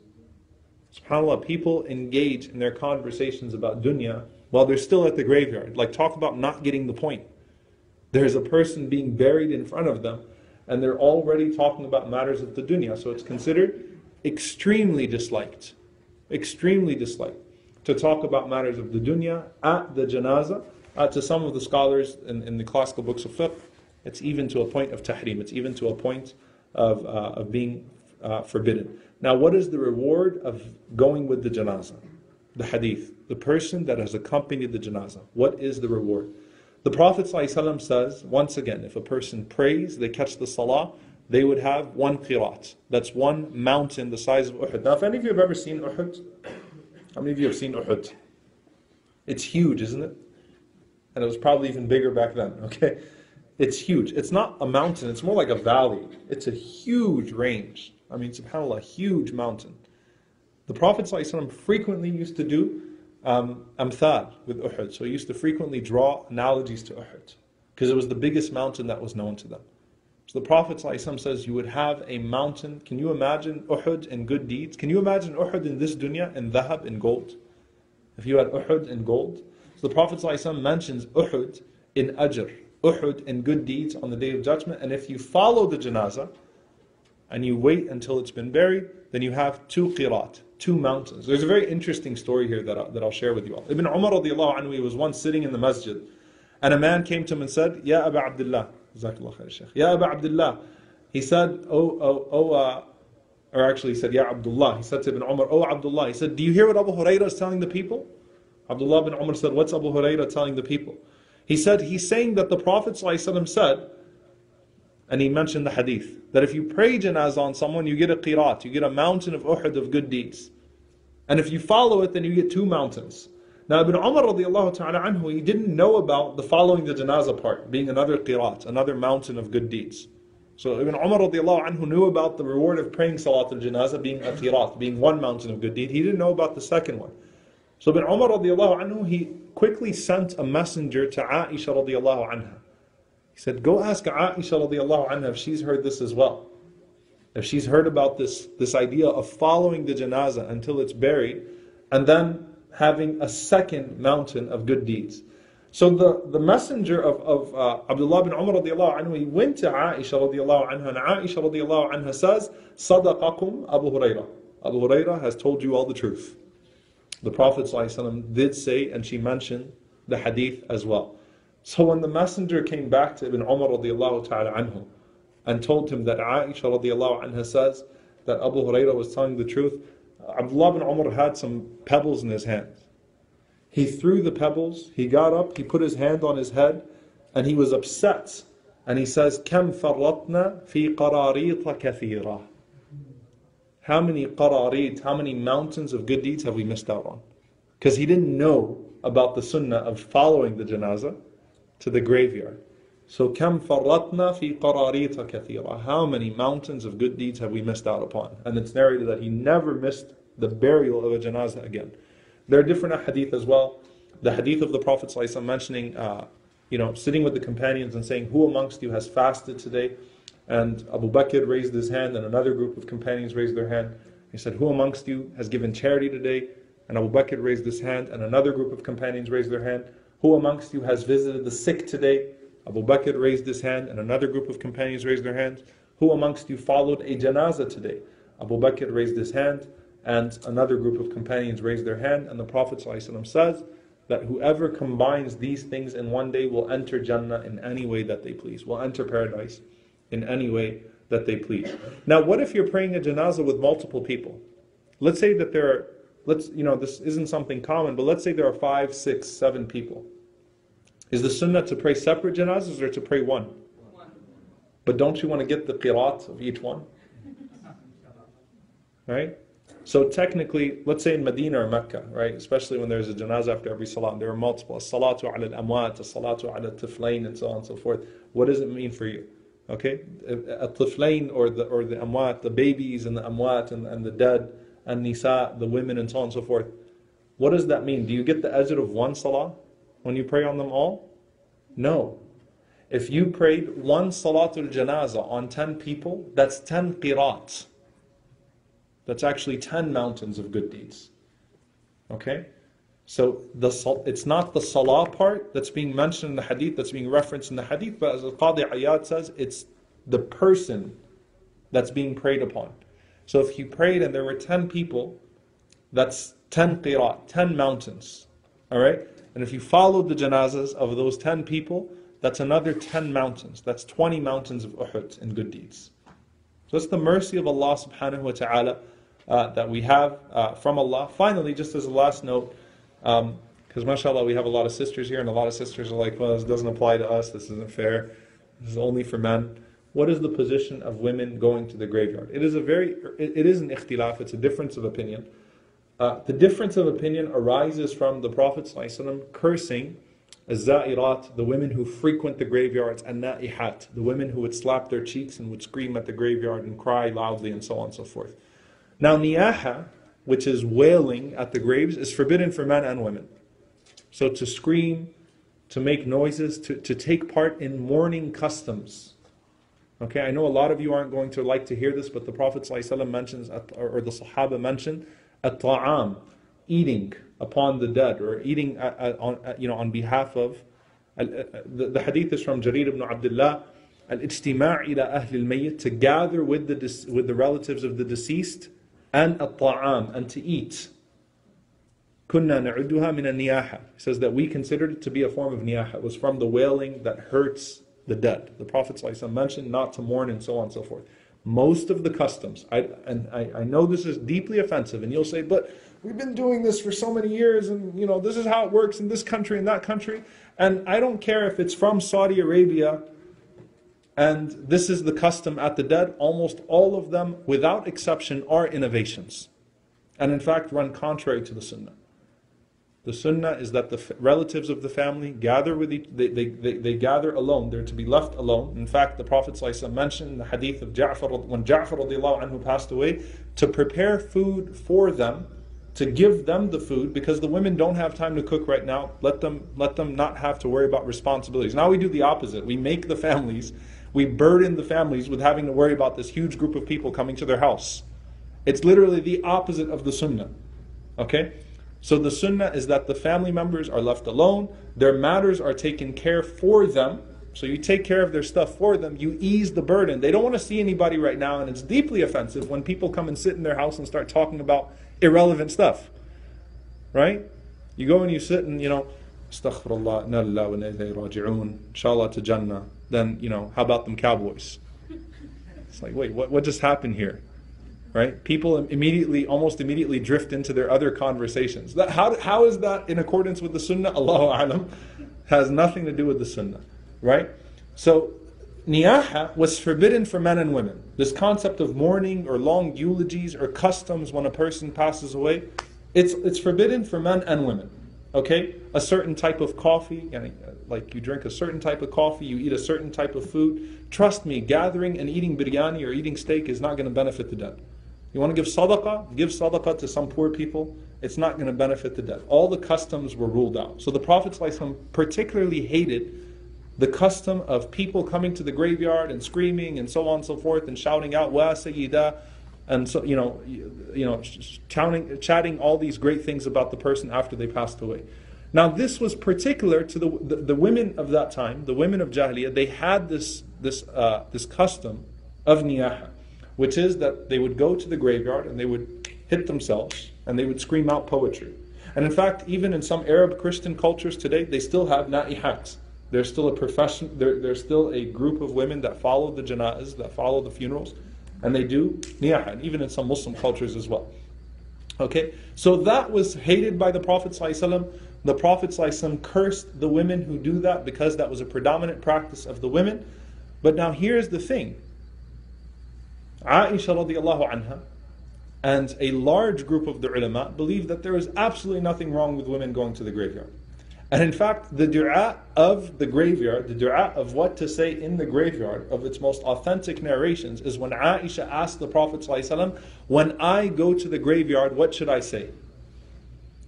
SubhanAllah, people engage in their conversations about dunya while they're still at the graveyard. Like, talk about not getting the point. There's a person being buried in front of them, and they're already talking about matters of the dunya. So it's considered extremely disliked. Extremely disliked. To talk about matters of the dunya at the janazah. Uh, to some of the scholars in, in the classical books of fiqh, it's even to a point of tahrim. It's even to a point of, uh, of being uh, forbidden. Now, what is the reward of going with the janazah? The hadith the person that has accompanied the janazah. What is the reward? The Prophet ﷺ says, once again, if a person prays, they catch the salah, they would have one qirat. That's one mountain the size of Uhud. Now, if any of you have ever seen Uhud, how many of you have seen Uhud? It's huge, isn't it? And it was probably even bigger back then, okay? It's huge. It's not a mountain, it's more like a valley. It's a huge range. I mean, subhanAllah, a huge mountain. The Prophet ﷺ frequently used to do um, amthal with Uhud. So he used to frequently draw analogies to Uhud because it was the biggest mountain that was known to them. So the Prophet ﷺ says you would have a mountain. Can you imagine Uhud in good deeds? Can you imagine Uhud in this dunya in dhahab, in gold? If you had Uhud in gold. The Prophet ﷺ mentions Uhud in ajr, Uhud in good deeds on the day of judgment. And if you follow the janazah and you wait until it's been buried, then you have two qirat, two mountains. There's a very interesting story here that, I, that I'll share with you all. Ibn Umar anhu, was once sitting in the masjid and a man came to him and said, Ya Abu Abdullah, Jazakallah khair, Shaykh. Ya Abu Abdullah. He said, Oh, oh, oh, uh, or actually he said, Ya Abdullah. He said to Ibn Umar, Oh Abdullah. He said, Do you hear what Abu Hurairah is telling the people? Abdullah bin Umar said, What's Abu Hurairah telling the people? He said, He's saying that the Prophet ﷺ said, and he mentioned the hadith, that if you pray janazah on someone, you get a qirat, you get a mountain of Uhud of good deeds. And if you follow it, then you get two mountains. Now Ibn Umar radiallahu ta'ala anhu, he didn't know about the following the janazah part, being another qirat, another mountain of good deeds. So Ibn Umar radiallahu anhu knew about the reward of praying salat al-janazah being a qirat, being one mountain of good deed. He didn't know about the second one. So Ibn Umar radiallahu anhu, he quickly sent a messenger to Aisha radiallahu anha. He said, go ask Aisha radiallahu anha if she's heard this as well. If she's heard about this, this idea of following the janazah until it's buried, and then having a second mountain of good deeds. So the, the messenger of, of uh, Abdullah bin Umar radiallahu anhu, he went to Aisha radiallahu anha, and Aisha radiallahu anha says, Sadaqakum Abu Hurairah. Abu Hurairah has told you all the truth. The Prophet ﷺ did say, and she mentioned the hadith as well. So when the messenger came back to Ibn Umar radiallahu ta'ala anhu, and told him that Aisha radiallahu anha says that Abu Hurairah was telling the truth, Abdullah bin Umar had some pebbles in his hand. He threw the pebbles, he got up, he put his hand on his head, and he was upset. And he says, كم فرطنا في قراريط كثيرة. How many qararit, how many mountains of good deeds have we missed out on? Because he didn't know about the sunnah of following the janazah to the graveyard. So كم فرطنا في قراريط كثيرة. How many mountains of good deeds have we missed out upon? And it's narrated that he never missed the burial of a janazah again. There are different hadith as well. The hadith of the Prophet ﷺ mentioning, uh, you know, sitting with the companions and saying, "Who amongst you has fasted today?" And Abu Bakr raised his hand, and another group of companions raised their hand. He said, Who amongst you has given charity today? And Abu Bakr raised his hand, and another group of companions raised their hand. Who amongst you has visited the sick today? Abu Bakr raised his hand, and another group of companions raised their hands. Who amongst you followed a janazah today? Abu Bakr raised his hand, and another group of companions raised their hand. And the Prophet ﷺ says that whoever combines these things in one day will enter Jannah in any way that they please, will enter paradise in any way that they please. Now, what if you're praying a janazah with multiple people? Let's say that there are, let's, you know, this isn't something common, but let's say there are five, six, seven people. Is the sunnah to pray separate janazahs or to pray one? one? But don't you want to get the qirat of each one? Right? So technically, let's say in Medina or Mecca, right? Especially when there's a janazah after every salat, there are multiple. As-salatu ala al-amwat, as-salatu ala tiflain, and so on and so forth. What does it mean for you? Okay, tiflain or the or the amwat, the babies and the amwat and, and the dead and nisa, the women and so on and so forth. What does that mean? Do you get the ajr of one salah when you pray on them all? No. If you prayed one salatul janazah on 10 people, that's 10 qirat. That's actually 10 mountains of good deeds. Okay? So the it's not the salah part that's being mentioned in the hadith, that's being referenced in the hadith, but as Qadi Iyad says, it's the person that's being prayed upon. So if you prayed and there were 10 people, that's 10 qirat, 10 mountains. Alright? And if you followed the janazas of those 10 people, that's another 10 mountains. That's 20 mountains of Uhud in good deeds. So it's the mercy of Allah subhanahu wa ta'ala uh, that we have uh, from Allah. Finally, just as a last note, because um, mashallah, we have a lot of sisters here, and a lot of sisters are like, well, this doesn't apply to us, this isn't fair, this is only for men. what is the position of women going to the graveyard? It is a very, it, is an ikhtilaf, it's a difference of opinion. Uh, the difference of opinion arises from the Prophet ﷺ cursing az-za'irat, the women who frequent the graveyards, and na'ihat, the women who would slap their cheeks and would scream at the graveyard and cry loudly and so on and so forth. Now, niyaha, which is wailing at the graves, is forbidden for men and women. So to scream, to make noises, to, to take part in mourning customs. Okay, I know a lot of you aren't going to like to hear this, but the Prophet ﷺ mentions, or the Sahaba mentioned, at-ta'am, eating upon the dead, or eating uh, uh, on, uh, you know, on behalf of. the, the hadith is from Jarir ibn Abdullah, al-ijtima' ila al-mayyit, to gather with the, with the relatives of the deceased, and at-ta'am, and to eat. Kunna na'uduha min niyaha. He says that we considered it to be a form of niyaha. It was from the wailing that hurts the dead. The Prophet ﷺ mentioned not to mourn and so on and so forth. Most of the customs, I, and I, I know this is deeply offensive, and you'll say, but we've been doing this for so many years, and you know this is how it works in this country and that country. And I don't care if it's from Saudi Arabia and this is the custom at the dead, almost all of them, without exception, are innovations. And in fact, run contrary to the Sunnah. The sunnah is that the relatives of the family gather with each, they, they, they, they, gather alone. They're to be left alone. In fact, the Prophet ﷺ mentioned in the hadith of Ja'far, when Ja'far anhu passed away, to prepare food for them, to give them the food, because the women don't have time to cook right now. Let them, let them not have to worry about responsibilities. Now we do the opposite. We make the families, we burden the families with having to worry about this huge group of people coming to their house. It's literally the opposite of the sunnah. Okay? So the sunnah is that the family members are left alone, their matters are taken care for them. So you take care of their stuff for them, you ease the burden. They don't want to see anybody right now, and it's deeply offensive when people come and sit in their house and start talking about irrelevant stuff. Right? You go and you sit and, you know, astaghfirullah, inshallah to Jannah. Then, you know, how about them cowboys? It's like, wait, what, what just happened here? right? People immediately, almost immediately drift into their other conversations. That, how, how is that in accordance with the sunnah? Allahu alam. Has nothing to do with the sunnah, right? So, niyaha was forbidden for men and women. This concept of mourning or long eulogies or customs when a person passes away, it's, it's forbidden for men and women. Okay? A certain type of coffee, uh, like you drink a certain type of coffee, you eat a certain type of food. Trust me, gathering and eating biryani or eating steak is not going to benefit the dead. You want to give sadaqah? Give sadaqah to some poor people. It's not going to benefit the dead. All the customs were ruled out. So the Prophet particularly hated the custom of people coming to the graveyard and screaming and so on and so forth and shouting out, Wa Sayyida, and so, you know, you know, chatting, chatting all these great things about the person after they passed away. Now, this was particular to the, the, the women of that time, the women of Jahiliyyah. They had this, this, uh, this custom of niyaha which is that they would go to the graveyard and they would hit themselves and they would scream out poetry. And in fact, even in some Arab Christian cultures today, they still have na'ihats. There's still a profession, there, there's still a group of women that follow the janazas, that follow the funerals, and they do niyaha, and even in some Muslim cultures as well. Okay, so that was hated by the Prophet ﷺ. The Prophet ﷺ cursed the women who do that because that was a predominant practice of the women. But now here's the thing Aisha radiallahu anha and a large group of the ulama believe that there is absolutely nothing wrong with women going to the graveyard. And in fact, the dua of the graveyard, the dua of what to say in the graveyard, of its most authentic narrations, is when Aisha asked the Prophet, ﷺ, When I go to the graveyard, what should I say?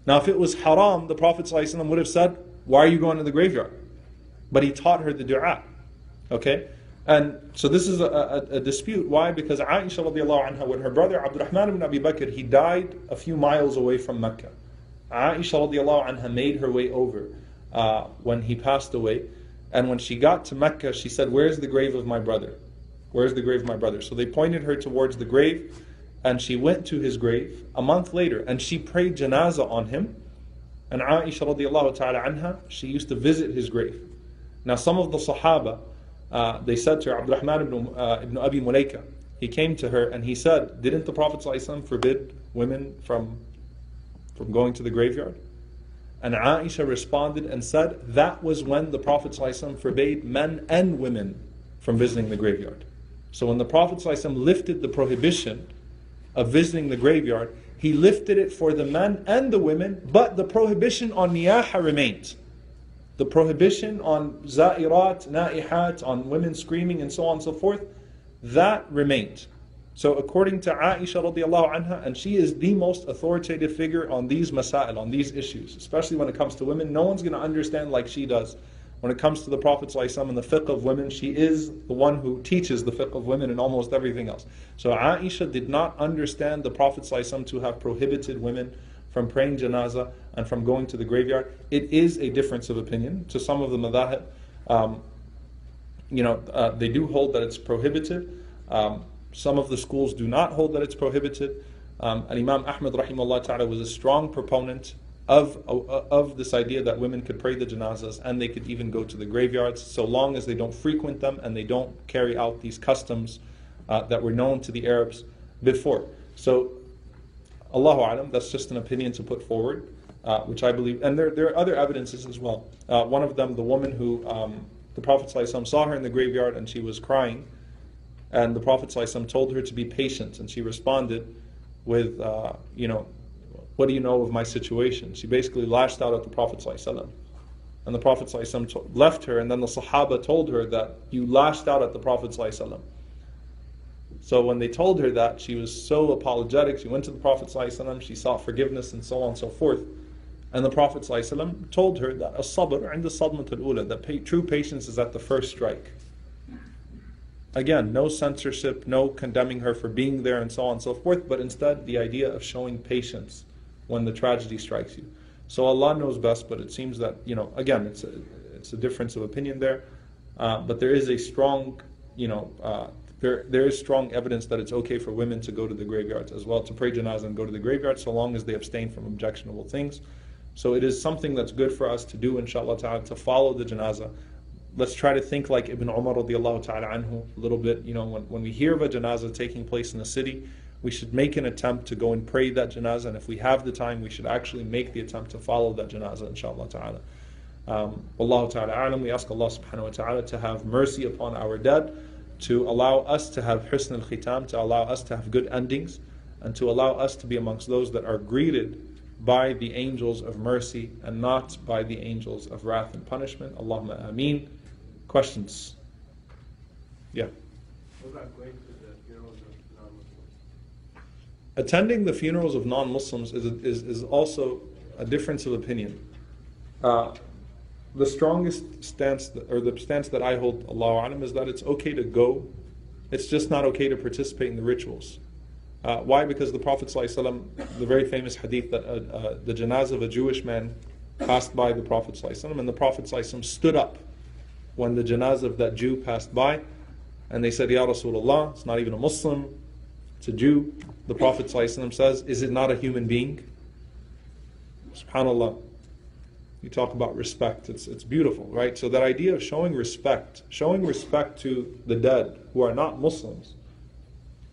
Now, if it was haram, the Prophet ﷺ would have said, Why are you going to the graveyard? But he taught her the dua. Okay? And so this is a, a, a, dispute. Why? Because Aisha anha, when her brother Abdurrahman ibn Abi Bakr, he died a few miles away from Mecca. Aisha radiallahu anha made her way over uh, when he passed away. And when she got to Mecca, she said, Where's the grave of my brother? Where's the grave of my brother? So they pointed her towards the grave, and she went to his grave a month later, and she prayed janazah on him. And Aisha radiallahu ta'ala anha, she used to visit his grave. Now some of the Sahaba, uh, they said to her, Abdurrahman ibn, uh, ibn Abi Mulaika, he came to her and he said, Didn't the Prophet forbid women from, from going to the graveyard? And Aisha responded and said, That was when the Prophet ﷺ forbade men and women from visiting the graveyard. So when the Prophet ﷺ lifted the prohibition of visiting the graveyard, he lifted it for the men and the women, but the prohibition on niyaha remained. The prohibition on za'irat, na'ihat, on women screaming and so on and so forth, that remained. So according to Aisha radiallahu anha, and she is the most authoritative figure on these masail, on these issues, especially when it comes to women, no one's going to understand like she does. When it comes to the Prophet ﷺ and the fiqh of women, she is the one who teaches the fiqh of women and almost everything else. So Aisha did not understand the Prophet ﷺ to have prohibited women from praying janazah and from going to the graveyard. It is a difference of opinion. To some of the madhahib, um, you know, uh, they do hold that it's prohibited. Um, some of the schools do not hold that it's prohibited. Um, and Imam Ahmad rahimahullah ta'ala was a strong proponent of, of this idea that women could pray the janazas and they could even go to the graveyards so long as they don't frequent them and they don't carry out these customs uh, that were known to the Arabs before. So, Allahu Alam, that's just an opinion to put forward, uh, which I believe, and there, there are other evidences as well. Uh, one of them, the woman who um, the Prophet saw her in the graveyard and she was crying, and the Prophet ﷺ told her to be patient, and she responded with, uh, you know, what do you know of my situation? She basically lashed out at the Prophet ﷺ. And the Prophet ﷺ left her, and then the Sahaba told her that you lashed out at the Prophet ﷺ. So when they told her that, she was so apologetic. She went to the Prophet ﷺ, she sought forgiveness, and so on and so forth. And the Prophet ﷺ told her that as-sabr and the sadmat al-ula, that true patience is at the first strike. Again, no censorship, no condemning her for being there, and so on and so forth, but instead the idea of showing patience when the tragedy strikes you. So Allah knows best, but it seems that, you know, again, it's a, it's a difference of opinion there. Uh, but there is a strong, you know, uh, there, there is strong evidence that it's okay for women to go to the graveyards as well, to pray janazah and go to the graveyard, so long as they abstain from objectionable things. So it is something that's good for us to do, inshallah ta'ala, to follow the janazah. Let's try to think like Ibn Umar radiallahu ta'ala anhu a little bit. You know, when, when we hear of a janazah taking place in the city, we should make an attempt to go and pray that janazah, and if we have the time, we should actually make the attempt to follow that janazah, inshallah ta'ala. Um, Wallahu ta'ala alam, we ask Allah subhanahu wa ta'ala to have mercy upon our dead, to allow us to have husn al khitam, to allow us to have good endings, and to allow us to be amongst those that are greeted by the angels of mercy and not by the angels of wrath and punishment. Allahumma ameen. Questions? Yeah. attending the funerals of non-Muslims is, is, is also a difference of opinion. Uh, the strongest stance, or the stance that I hold, Allah alam, is that it's okay to go. It's just not okay to participate in the rituals. Uh, why? Because the Prophet ﷺ, the very famous hadith that uh, uh, the janazah of a Jewish man passed by the Prophet ﷺ, and the Prophet ﷺ stood up when the janazah of that Jew passed by, and they said, Ya Rasulullah, it's not even a Muslim, it's a Jew. The Prophet says, Is it not a human being? SubhanAllah. You talk about respect. It's, it's beautiful, right? So, that idea of showing respect, showing respect to the dead who are not Muslims,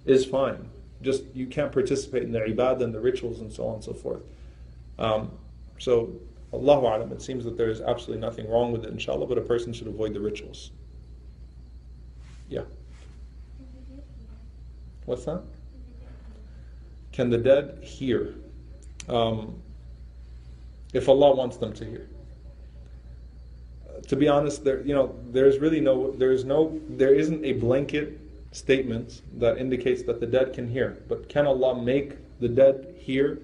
is fine. Just you can't participate in the ibadah and the rituals and so on and so forth. Um, so, Allahu Alam, it seems that there is absolutely nothing wrong with it, inshallah, but a person should avoid the rituals. Yeah. What's that? Can the dead hear? Um, if Allah wants them to hear. to be honest, there you know there's really no there is no there isn't a blanket statement that indicates that the dead can hear. But can Allah make the dead hear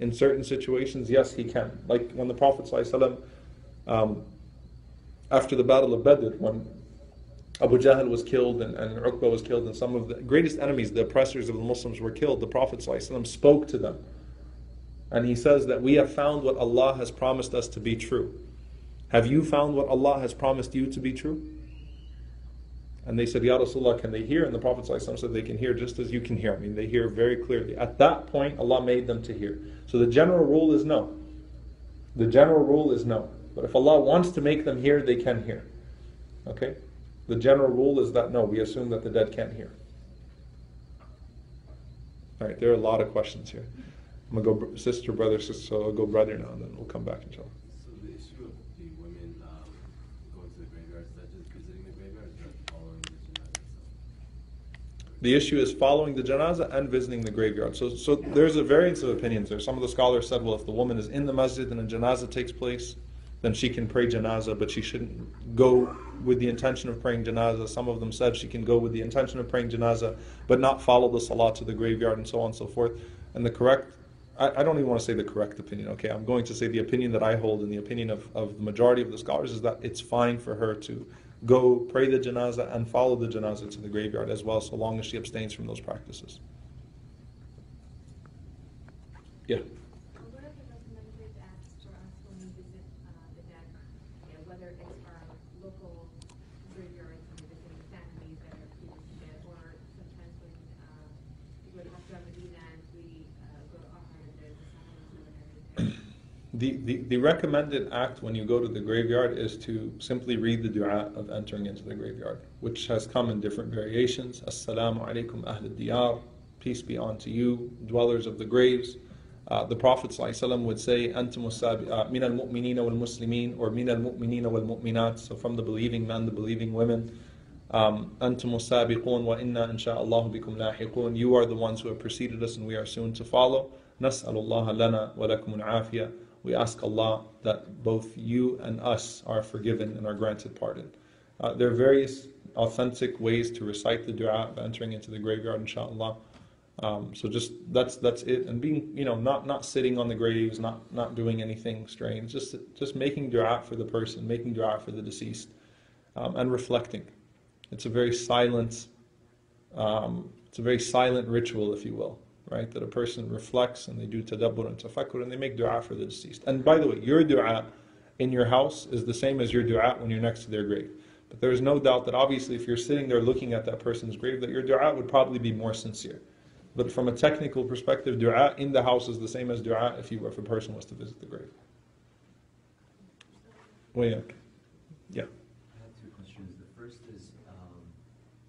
in certain situations? Yes, He can. Like when the Prophet ﷺ, um, after the Battle of Badr, when Abu Jahl was killed and, and Uqba was killed, and some of the greatest enemies, the oppressors of the Muslims, were killed. The Prophet ﷺ spoke to them. And he says that we have found what Allah has promised us to be true. Have you found what Allah has promised you to be true? And they said, Ya Rasulullah, can they hear? And the Prophet said, They can hear just as you can hear. I mean, they hear very clearly. At that point, Allah made them to hear. So the general rule is no. The general rule is no. But if Allah wants to make them hear, they can hear. Okay? The general rule is that no, we assume that the dead can't hear. All right, there are a lot of questions here. I'm gonna go sister, brother, sister. So I'll go brother now, and then we'll come back inshallah. So the issue of the women um, going to the graveyards, is that just visiting the graveyards or following the The issue is following the janazah and visiting the graveyard. So, so there's a variance of opinions there. Some of the scholars said, well, if the woman is in the masjid and a janazah takes place, then she can pray janazah, but she shouldn't go with the intention of praying janazah. Some of them said she can go with the intention of praying janazah, but not follow the salah to the graveyard and so on and so forth. And the correct, I, I don't even want to say the correct opinion, okay? I'm going to say the opinion that I hold and the opinion of, of the majority of the scholars is that it's fine for her to go pray the janazah and follow the janazah to the graveyard as well, so long as she abstains from those practices. Yeah. What are the recommended acts for us when we visit uh, the dead? Yeah, whether it's our local graveyards when we're visiting families that are previously dead, or sometimes when uh, we go to Hashem Medina and we uh, go to Ahar and there's a Sahara and everything. The, the, the recommended act when you go to the graveyard is to simply read the dua of entering into the graveyard, which has come in different variations. Assalamu alaikum ahl diyar, peace be unto you, dwellers of the graves. Uh, the Prophet ﷺ would say, Antum uh, min al mu'minina wal muslimin, or min al mu'minina wal mu'minat, so from the believing men, the believing women. Um, Antum sabiqun wa inna insha'Allah bikum lahiqun. You are the ones who have preceded us and we are soon to follow. Nas'alullah lana wa lakum al we ask Allah that both you and us are forgiven and are granted pardon. Uh, there are various authentic ways to recite the dua of entering into the graveyard, inshallah. Um, so just that's that's it, and being you know not not sitting on the graves, not not doing anything strange, just just making dua for the person, making dua for the deceased, um, and reflecting. It's a very silent, um, it's a very silent ritual, if you will right? That a person reflects and they do tadabbur and tafakkur and they make dua for the deceased. And by the way, your dua in your house is the same as your dua when you're next to their grave. But there is no doubt that obviously if you're sitting there looking at that person's grave, that your dua would probably be more sincere. But from a technical perspective, dua in the house is the same as dua if you if a person was to visit the grave. Well, yeah. Yeah. I have two questions. The first is, um,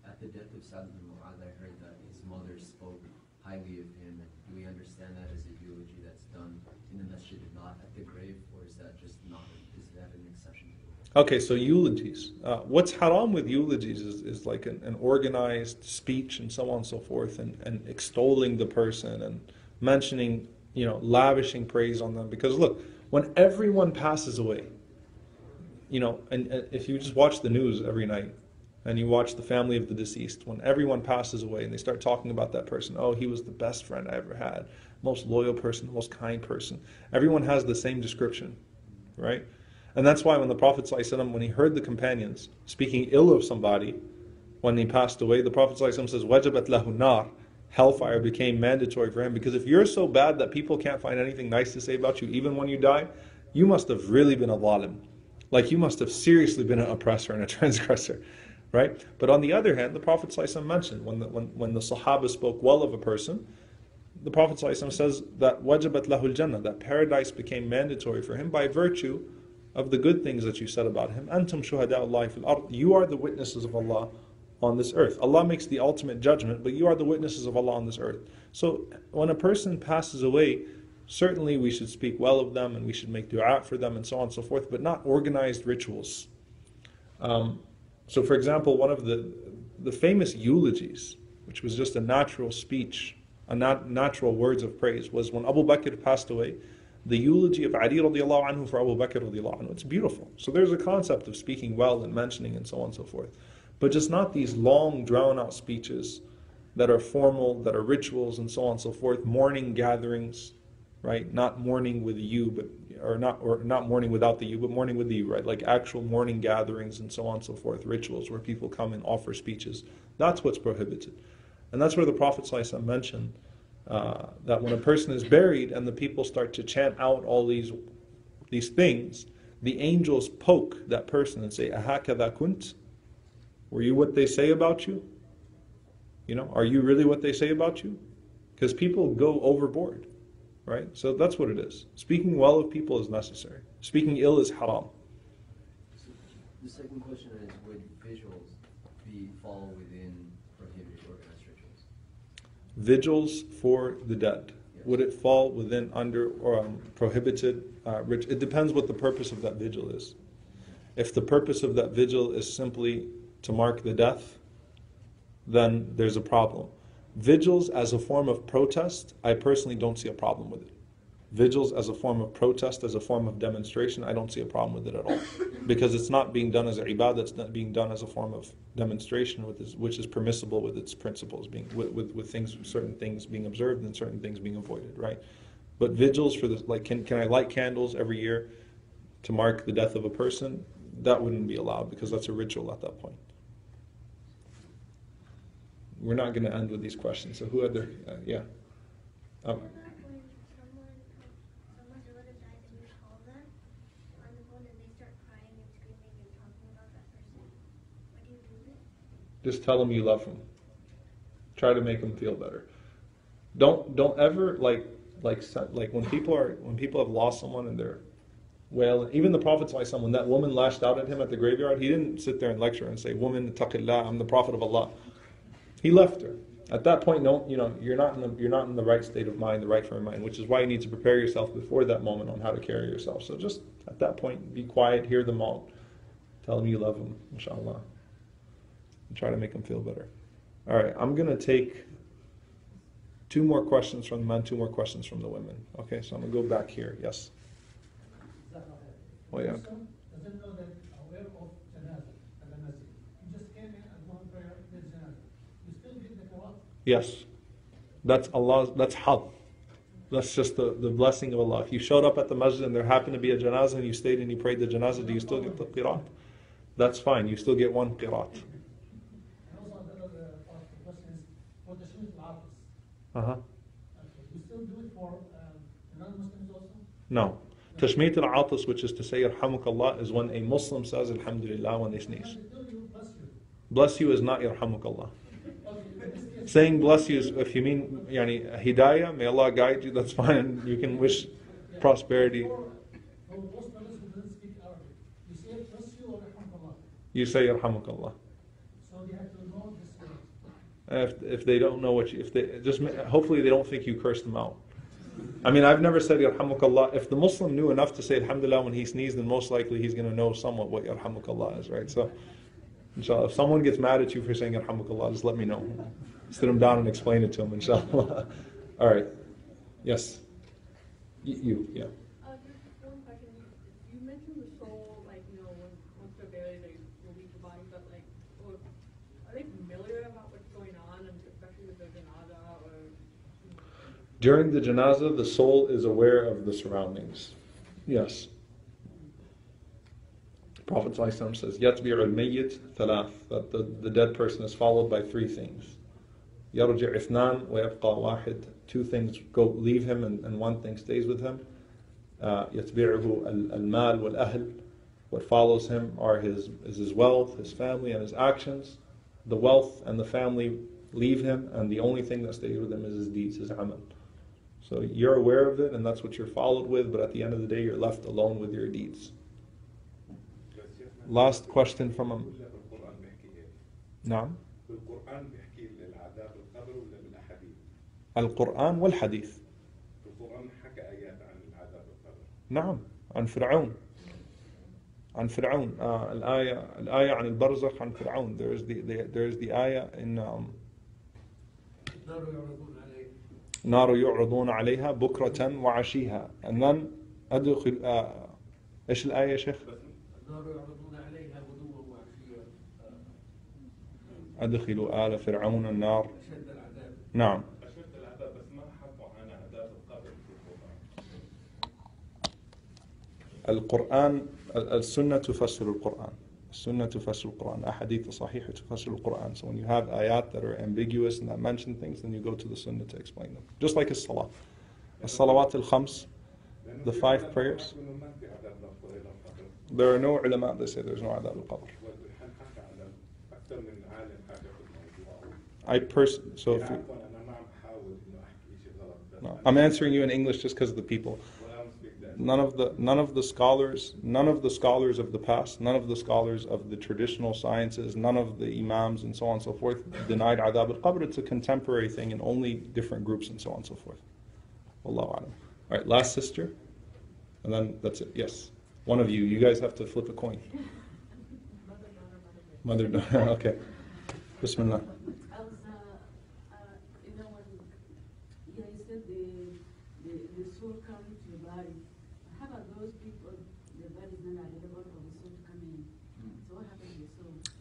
at the death of Sa'd bin Mu'adh, I heard that his mother spoke highly of him. And do we understand that as a eulogy that's done in the masjid and not at the grave, or is that just not, is that an exception to the rule? Okay, so eulogies. Uh, what's haram with eulogies is, is like an, an organized speech and so on and so forth, and, and extolling the person and mentioning, you know, lavishing praise on them. Because look, when everyone passes away, you know, and, and if you just watch the news every night, and you watch the family of the deceased, when everyone passes away and they start talking about that person, oh, he was the best friend I ever had, most loyal person, most kind person. Everyone has the same description, right? And that's why when the Prophet ﷺ, when he heard the companions speaking ill of somebody when he passed away, the Prophet ﷺ says, Wajabat lahu nar, hellfire became mandatory for him. Because if you're so bad that people can't find anything nice to say about you, even when you die, you must have really been a zalim. Like you must have seriously been an oppressor and a transgressor right? But on the other hand, the Prophet ﷺ mentioned when the, when, when the Sahaba spoke well of a person, the Prophet ﷺ says that wajabat lahul jannah, that paradise became mandatory for him by virtue of the good things that you said about him. Antum. You are the witnesses of Allah on this earth. Allah makes the ultimate judgment, but you are the witnesses of Allah on this earth. So when a person passes away, certainly we should speak well of them and we should make dua for them and so on and so forth, but not organized rituals. Um, so, for example, one of the, the famous eulogies, which was just a natural speech, a nat- natural words of praise, was when Abu Bakr passed away, the eulogy of Ali radiallahu anhu for Abu Bakr radiallahu anhu. It's beautiful. So there's a concept of speaking well and mentioning and so on and so forth. But just not these long, drawn out speeches that are formal, that are rituals and so on and so forth, mourning gatherings, right? Not mourning with you, but or not or not mourning without the you, but mourning with the you, right? Like actual mourning gatherings and so on and so forth, rituals where people come and offer speeches. That's what's prohibited, and that's where the Prophet mentioned uh, that when a person is buried and the people start to chant out all these these things, the angels poke that person and say, "Ahakada kunt." Were you what they say about you? You know, are you really what they say about you? Because people go overboard right? So that's what it is. Speaking well of people is necessary. Speaking ill is haram. The second question is, would visuals be fall within prohibited organized rituals? Vigils for the dead. Would it fall within under or um, prohibited? Uh, rit- it depends what the purpose of that vigil is. If the purpose of that vigil is simply to mark the death, then there's a problem. Vigils as a form of protest, I personally don't see a problem with it. Vigils as a form of protest, as a form of demonstration, I don't see a problem with it at all. Because it's not being done as a ibadah, it's not being done as a form of demonstration, with this, which is permissible with its principles, being with, with, with things, certain things being observed and certain things being avoided, right? But vigils for this, like, can, can I light candles every year to mark the death of a person? That wouldn't be allowed because that's a ritual at that point. We're not going to end with these questions. So who had their, uh, yeah. Um, What about when someone, someone's relative dies and you call them on the phone and they start crying and screaming and talking about that person? What do you do with it? Just tell them you love them. Try to make them feel better. Don't don't ever like like like when people are when people have lost someone and they're well, even the Prophet when that woman lashed out at him at the graveyard, he didn't sit there and lecture and say, "Woman, taqillah, I'm the Prophet of Allah." He left her. At that point, don't you know you're not in the you're not in the right state of mind, the right frame of mind, which is why you need to prepare yourself before that moment on how to carry yourself. So just at that point, be quiet, hear them out, tell them you love them, inshallah, and try to make them feel better. All right, I'm gonna take two more questions from the men, two more questions from the women. Okay, so I'm gonna go back here. Yes. Oh, yeah. Muslim doesn't know that aware of janazah and the masjid. You just came in and one prayer, there's janazah. You still get the qiraat. Yes. That's Allah, that's hal. That's just the, the blessing of Allah. If you showed up at the masjid and there happened to be a janazah and you stayed and you prayed the janazah, do you still get the qirat? That's fine. You still get one qiraat. And also the other part of the question is for the Shahid al-Hafiz. Uh-huh. You still do it for non-Muslims also? No. Tashmeet al-atas, which is to say yarhamukallah, is when a Muslim says alhamdulillah when they sneeze. Bless you. Is not yarhamukallah. Okay, in this Saying bless you is, if you mean yani, hidayah, may Allah guide you, that's fine. You can wish prosperity. for, for those brothers who doesn't speak Arabic, you say bless you or rahmatullah. You say yarhamukallah. So they have to know this word. If, if they don't know what you, if they just hopefully they don't think you cursed them out. I mean, I've never said yarhamukallah. If the Muslim knew enough to say alhamdulillah when he sneezed, then most likely he's going to know somewhat what yarhamukallah is, right? So, inshallah, if someone gets mad at you for saying yarhamukallah, just let me know. Sit him down and explain it to him, inshallah. All right. Yes. Y- you, yeah. Uh, just one question. You mentioned the soul, like, you know, when, once they're buried, they release the body, but like, or, are they familiar about what's going on, and especially with the janaza or? you know, during the janazah, the soul is aware of the surroundings. Yes. The Prophet ﷺ says, Yatbir al mayyit thalaf that the, the dead person is followed by three things. Yarji ithnan wa yabqa wahid, two things go leave him and, and one thing stays with him. Uh, Yatbi'uhu al mal wal ahl, what follows him are his, is his wealth, his family, and his actions. The wealth and the family leave him, and the only thing that stays with him is his deeds, his amal. So you're aware of it, and that's what you're followed with, but at the end of the day, you're left alone with your deeds. Last question from him. ولا بالقرآن بيحكي هيك؟ نعم بالقرآن بيحكي العذاب القبر ولا بالأحاديث؟ القرآن والحديث القرآن حكى آيات عن العذاب القبر نعم عن فرعون عن فرعون آه الآية الآية عن البرزخ عن فرعون there is the, the there is the آية in um, نار يعرضون عليها بكرة وعشيها. And then أدخل آه إيش الآية يا شيخ؟ النار يعرضون عليها غدوا وعشيا أدخلوا آل فرعون النار. أشد العذاب. نعم. أشد العذاب بس ما حكوا عن عذاب القبر. في القرآن القرآن السنة تفسر القرآن. Sunnah to Fasr Quran, Ahadith Sahih to Fasr Quran. So when you have ayat that are ambiguous and that mention things, then you go to the Sunnah to explain them. Just like a Salah. As Salawat al Khams, the five prayers. There are no ulama that say there's no adhab al-qabr. I person so if you, no, I'm answering you in English just because of the people that. none of the none of the scholars none of the scholars of the past none of the scholars of the traditional sciences none of the imams and so on and so forth denied adhab al-qabr. It's a contemporary thing in only different groups and so on and so forth. Wallahu alam. all right last sister and then that's it. Yes one of you. You guys have to flip a coin. Mother, daughter, mother, mother daughter. Okay. Bismillah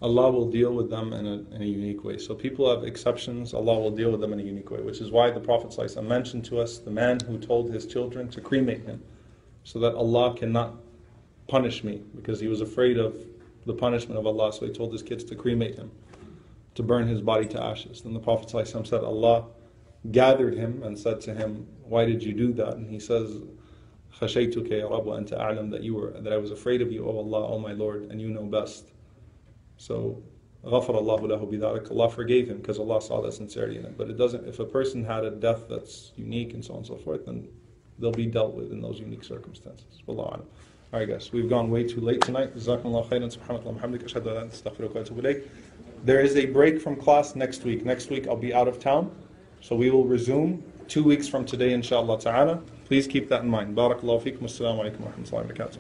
Allah will deal with them in a, in a unique way. So people have exceptions, Allah will deal with them in a unique way, which is why the Prophet ﷺ mentioned to us the man who told his children to cremate him so that Allah cannot punish me because he was afraid of the punishment of Allah. So he told his kids to cremate him, to burn his body to ashes. Then the Prophet ﷺ said, Allah gathered him and said to him, Why did you do that? And he says, خشيتك يا رب وأنت أعلم that you were that I was afraid of you, O Allah, O my Lord, and you know best. So غفر الله له بذلك. Allah forgave him because Allah saw the sincerity in it. But it doesn't. If a person had a death that's unique and so on and so forth, then they'll be dealt with in those unique circumstances. Wallahu a'lam. All right, guys, we've gone way too late tonight. جزاكم خيرا سبحانك اللهم وبحمدك أشهد أن لا إله إلا أنت أستغفرك وأتوب إليك. There is a break from class next week. Next week I'll be out of town, so we will resume two weeks from today, inshallah ta'ala. Please keep that in mind. Barakallahu feekum. Assalamu alaikum wa rahmatullahi wa barakatuh.